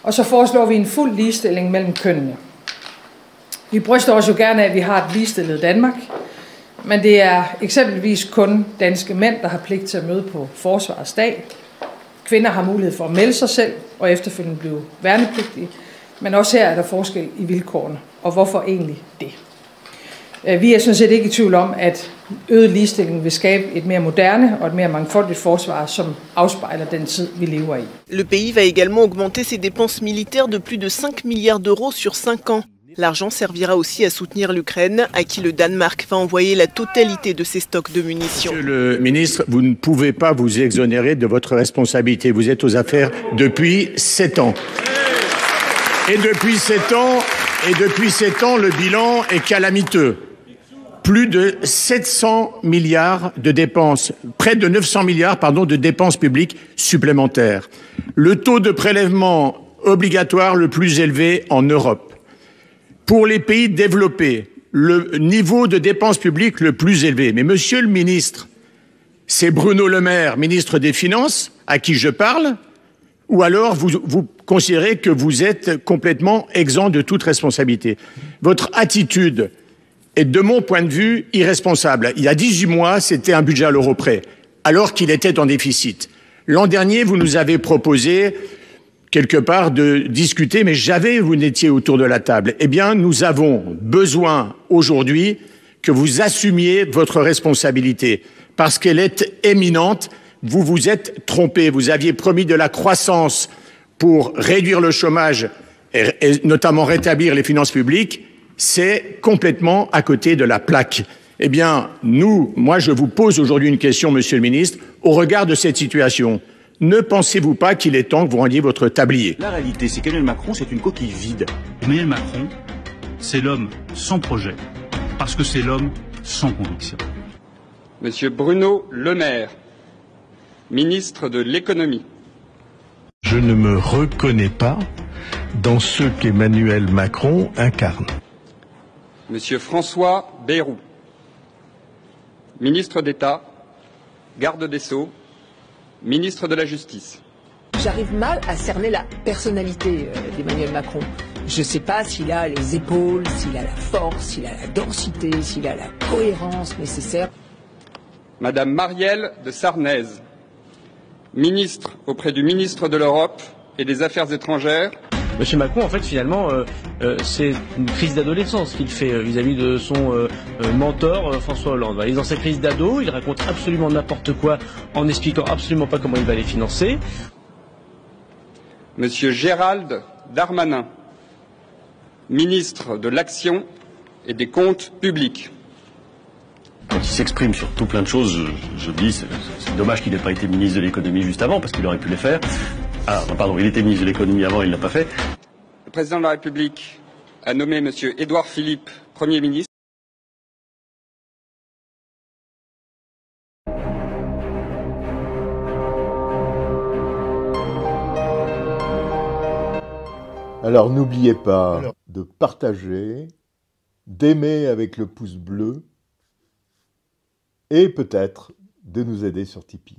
Og så foreslår vi en fuld ligestilling mellem kønnene. Vi bryster os jo gerne af, at vi har et ligestillet Danmark, men det er eksempelvis kun danske mænd, der har pligt til at møde på forsvarets dag. Kvinder har mulighed for at melde sig selv og efterfølgende blive værnepligtige, men også her er der forskel i vilkårene. Og hvorfor egentlig det? Øh, vi er sådan set ikke i tvivl om, at Øget ligestilling vil skabe et mere moderne og et mere mangfoldigt forsvar, som afspejler den tid, vi lever i. Le pays va également augmenter ses dépenses militaires de plus de 5 milliards d'euros sur 5 ans. L'argent servira aussi à soutenir l'Ukraine, à qui le Danemark va envoyer la totalité de ses stocks de munitions. Monsieur le ministre, vous ne pouvez pas vous exonérer de votre responsabilité. Vous êtes aux affaires depuis sept ans. Et depuis sept ans, et depuis sept ans, le bilan est calamiteux. Plus de 700 milliards de dépenses, près de 900 milliards, pardon, de dépenses publiques supplémentaires. Le taux de prélèvement obligatoire le plus élevé en Europe. Pour les pays développés, le niveau de dépenses publiques le plus élevé. Mais monsieur le ministre, c'est Bruno Le Maire, ministre des Finances, à qui je parle, ou alors vous, considérez que vous êtes complètement exempt de toute responsabilité. Votre attitude est, de mon point de vue, irresponsable. Il y a 18 mois, c'était un budget à l'euro près, alors qu'il était en déficit. L'an dernier, vous nous avez proposé quelque part de discuter, mais jamais vous n'étiez autour de la table. Eh bien, nous avons besoin aujourd'hui que vous assumiez votre responsabilité, parce qu'elle est éminente vous vous êtes trompé. Vous aviez promis de la croissance pour réduire le chômage et notamment rétablir les finances publiques. C'est complètement à côté de la plaque. Eh bien, nous, moi, je vous pose aujourd'hui une question, Monsieur le Ministre, au regard de cette situation. Ne pensez-vous pas qu'il est temps que vous rendiez votre tablier? La réalité, c'est qu'Emmanuel Macron, c'est une coquille vide. Emmanuel Macron, c'est l'homme sans projet, parce que c'est l'homme sans conviction. Monsieur Bruno Le Maire ministre de l'économie. Je ne me reconnais pas dans ce qu'Emmanuel Macron incarne. Monsieur François Bayrou, ministre d'État, garde des Sceaux, ministre de la Justice. J'arrive mal à cerner la personnalité d'Emmanuel Macron. Je ne sais pas s'il a les épaules, s'il a la force, s'il a la densité, s'il a la cohérence nécessaire. Madame Marielle de Sarnez, ministre auprès du ministre de l'Europe et des Affaires étrangères. Monsieur Macron, en fait, finalement, euh, euh, c'est une crise d'adolescence qu'il fait vis-à-vis -vis de son euh, mentor François Hollande. Il est dans sa crise d'ado, il raconte absolument n'importe quoi en expliquant absolument pas comment il va les financer. Monsieur Gérald Darmanin, ministre de l'Action et des Comptes publics. Quand il s'exprime sur tout plein de choses, je, je dis c'est dommage qu'il n'ait pas été ministre de l'économie juste avant, parce qu'il aurait pu les faire. Ah, pardon, il était ministre de l'économie avant, il ne l'a pas fait. Le président de la République a nommé M. Édouard Philippe Premier ministre. Alors n'oubliez pas de partager, d'aimer avec le pouce bleu et peut-être de nous aider sur Tipeee.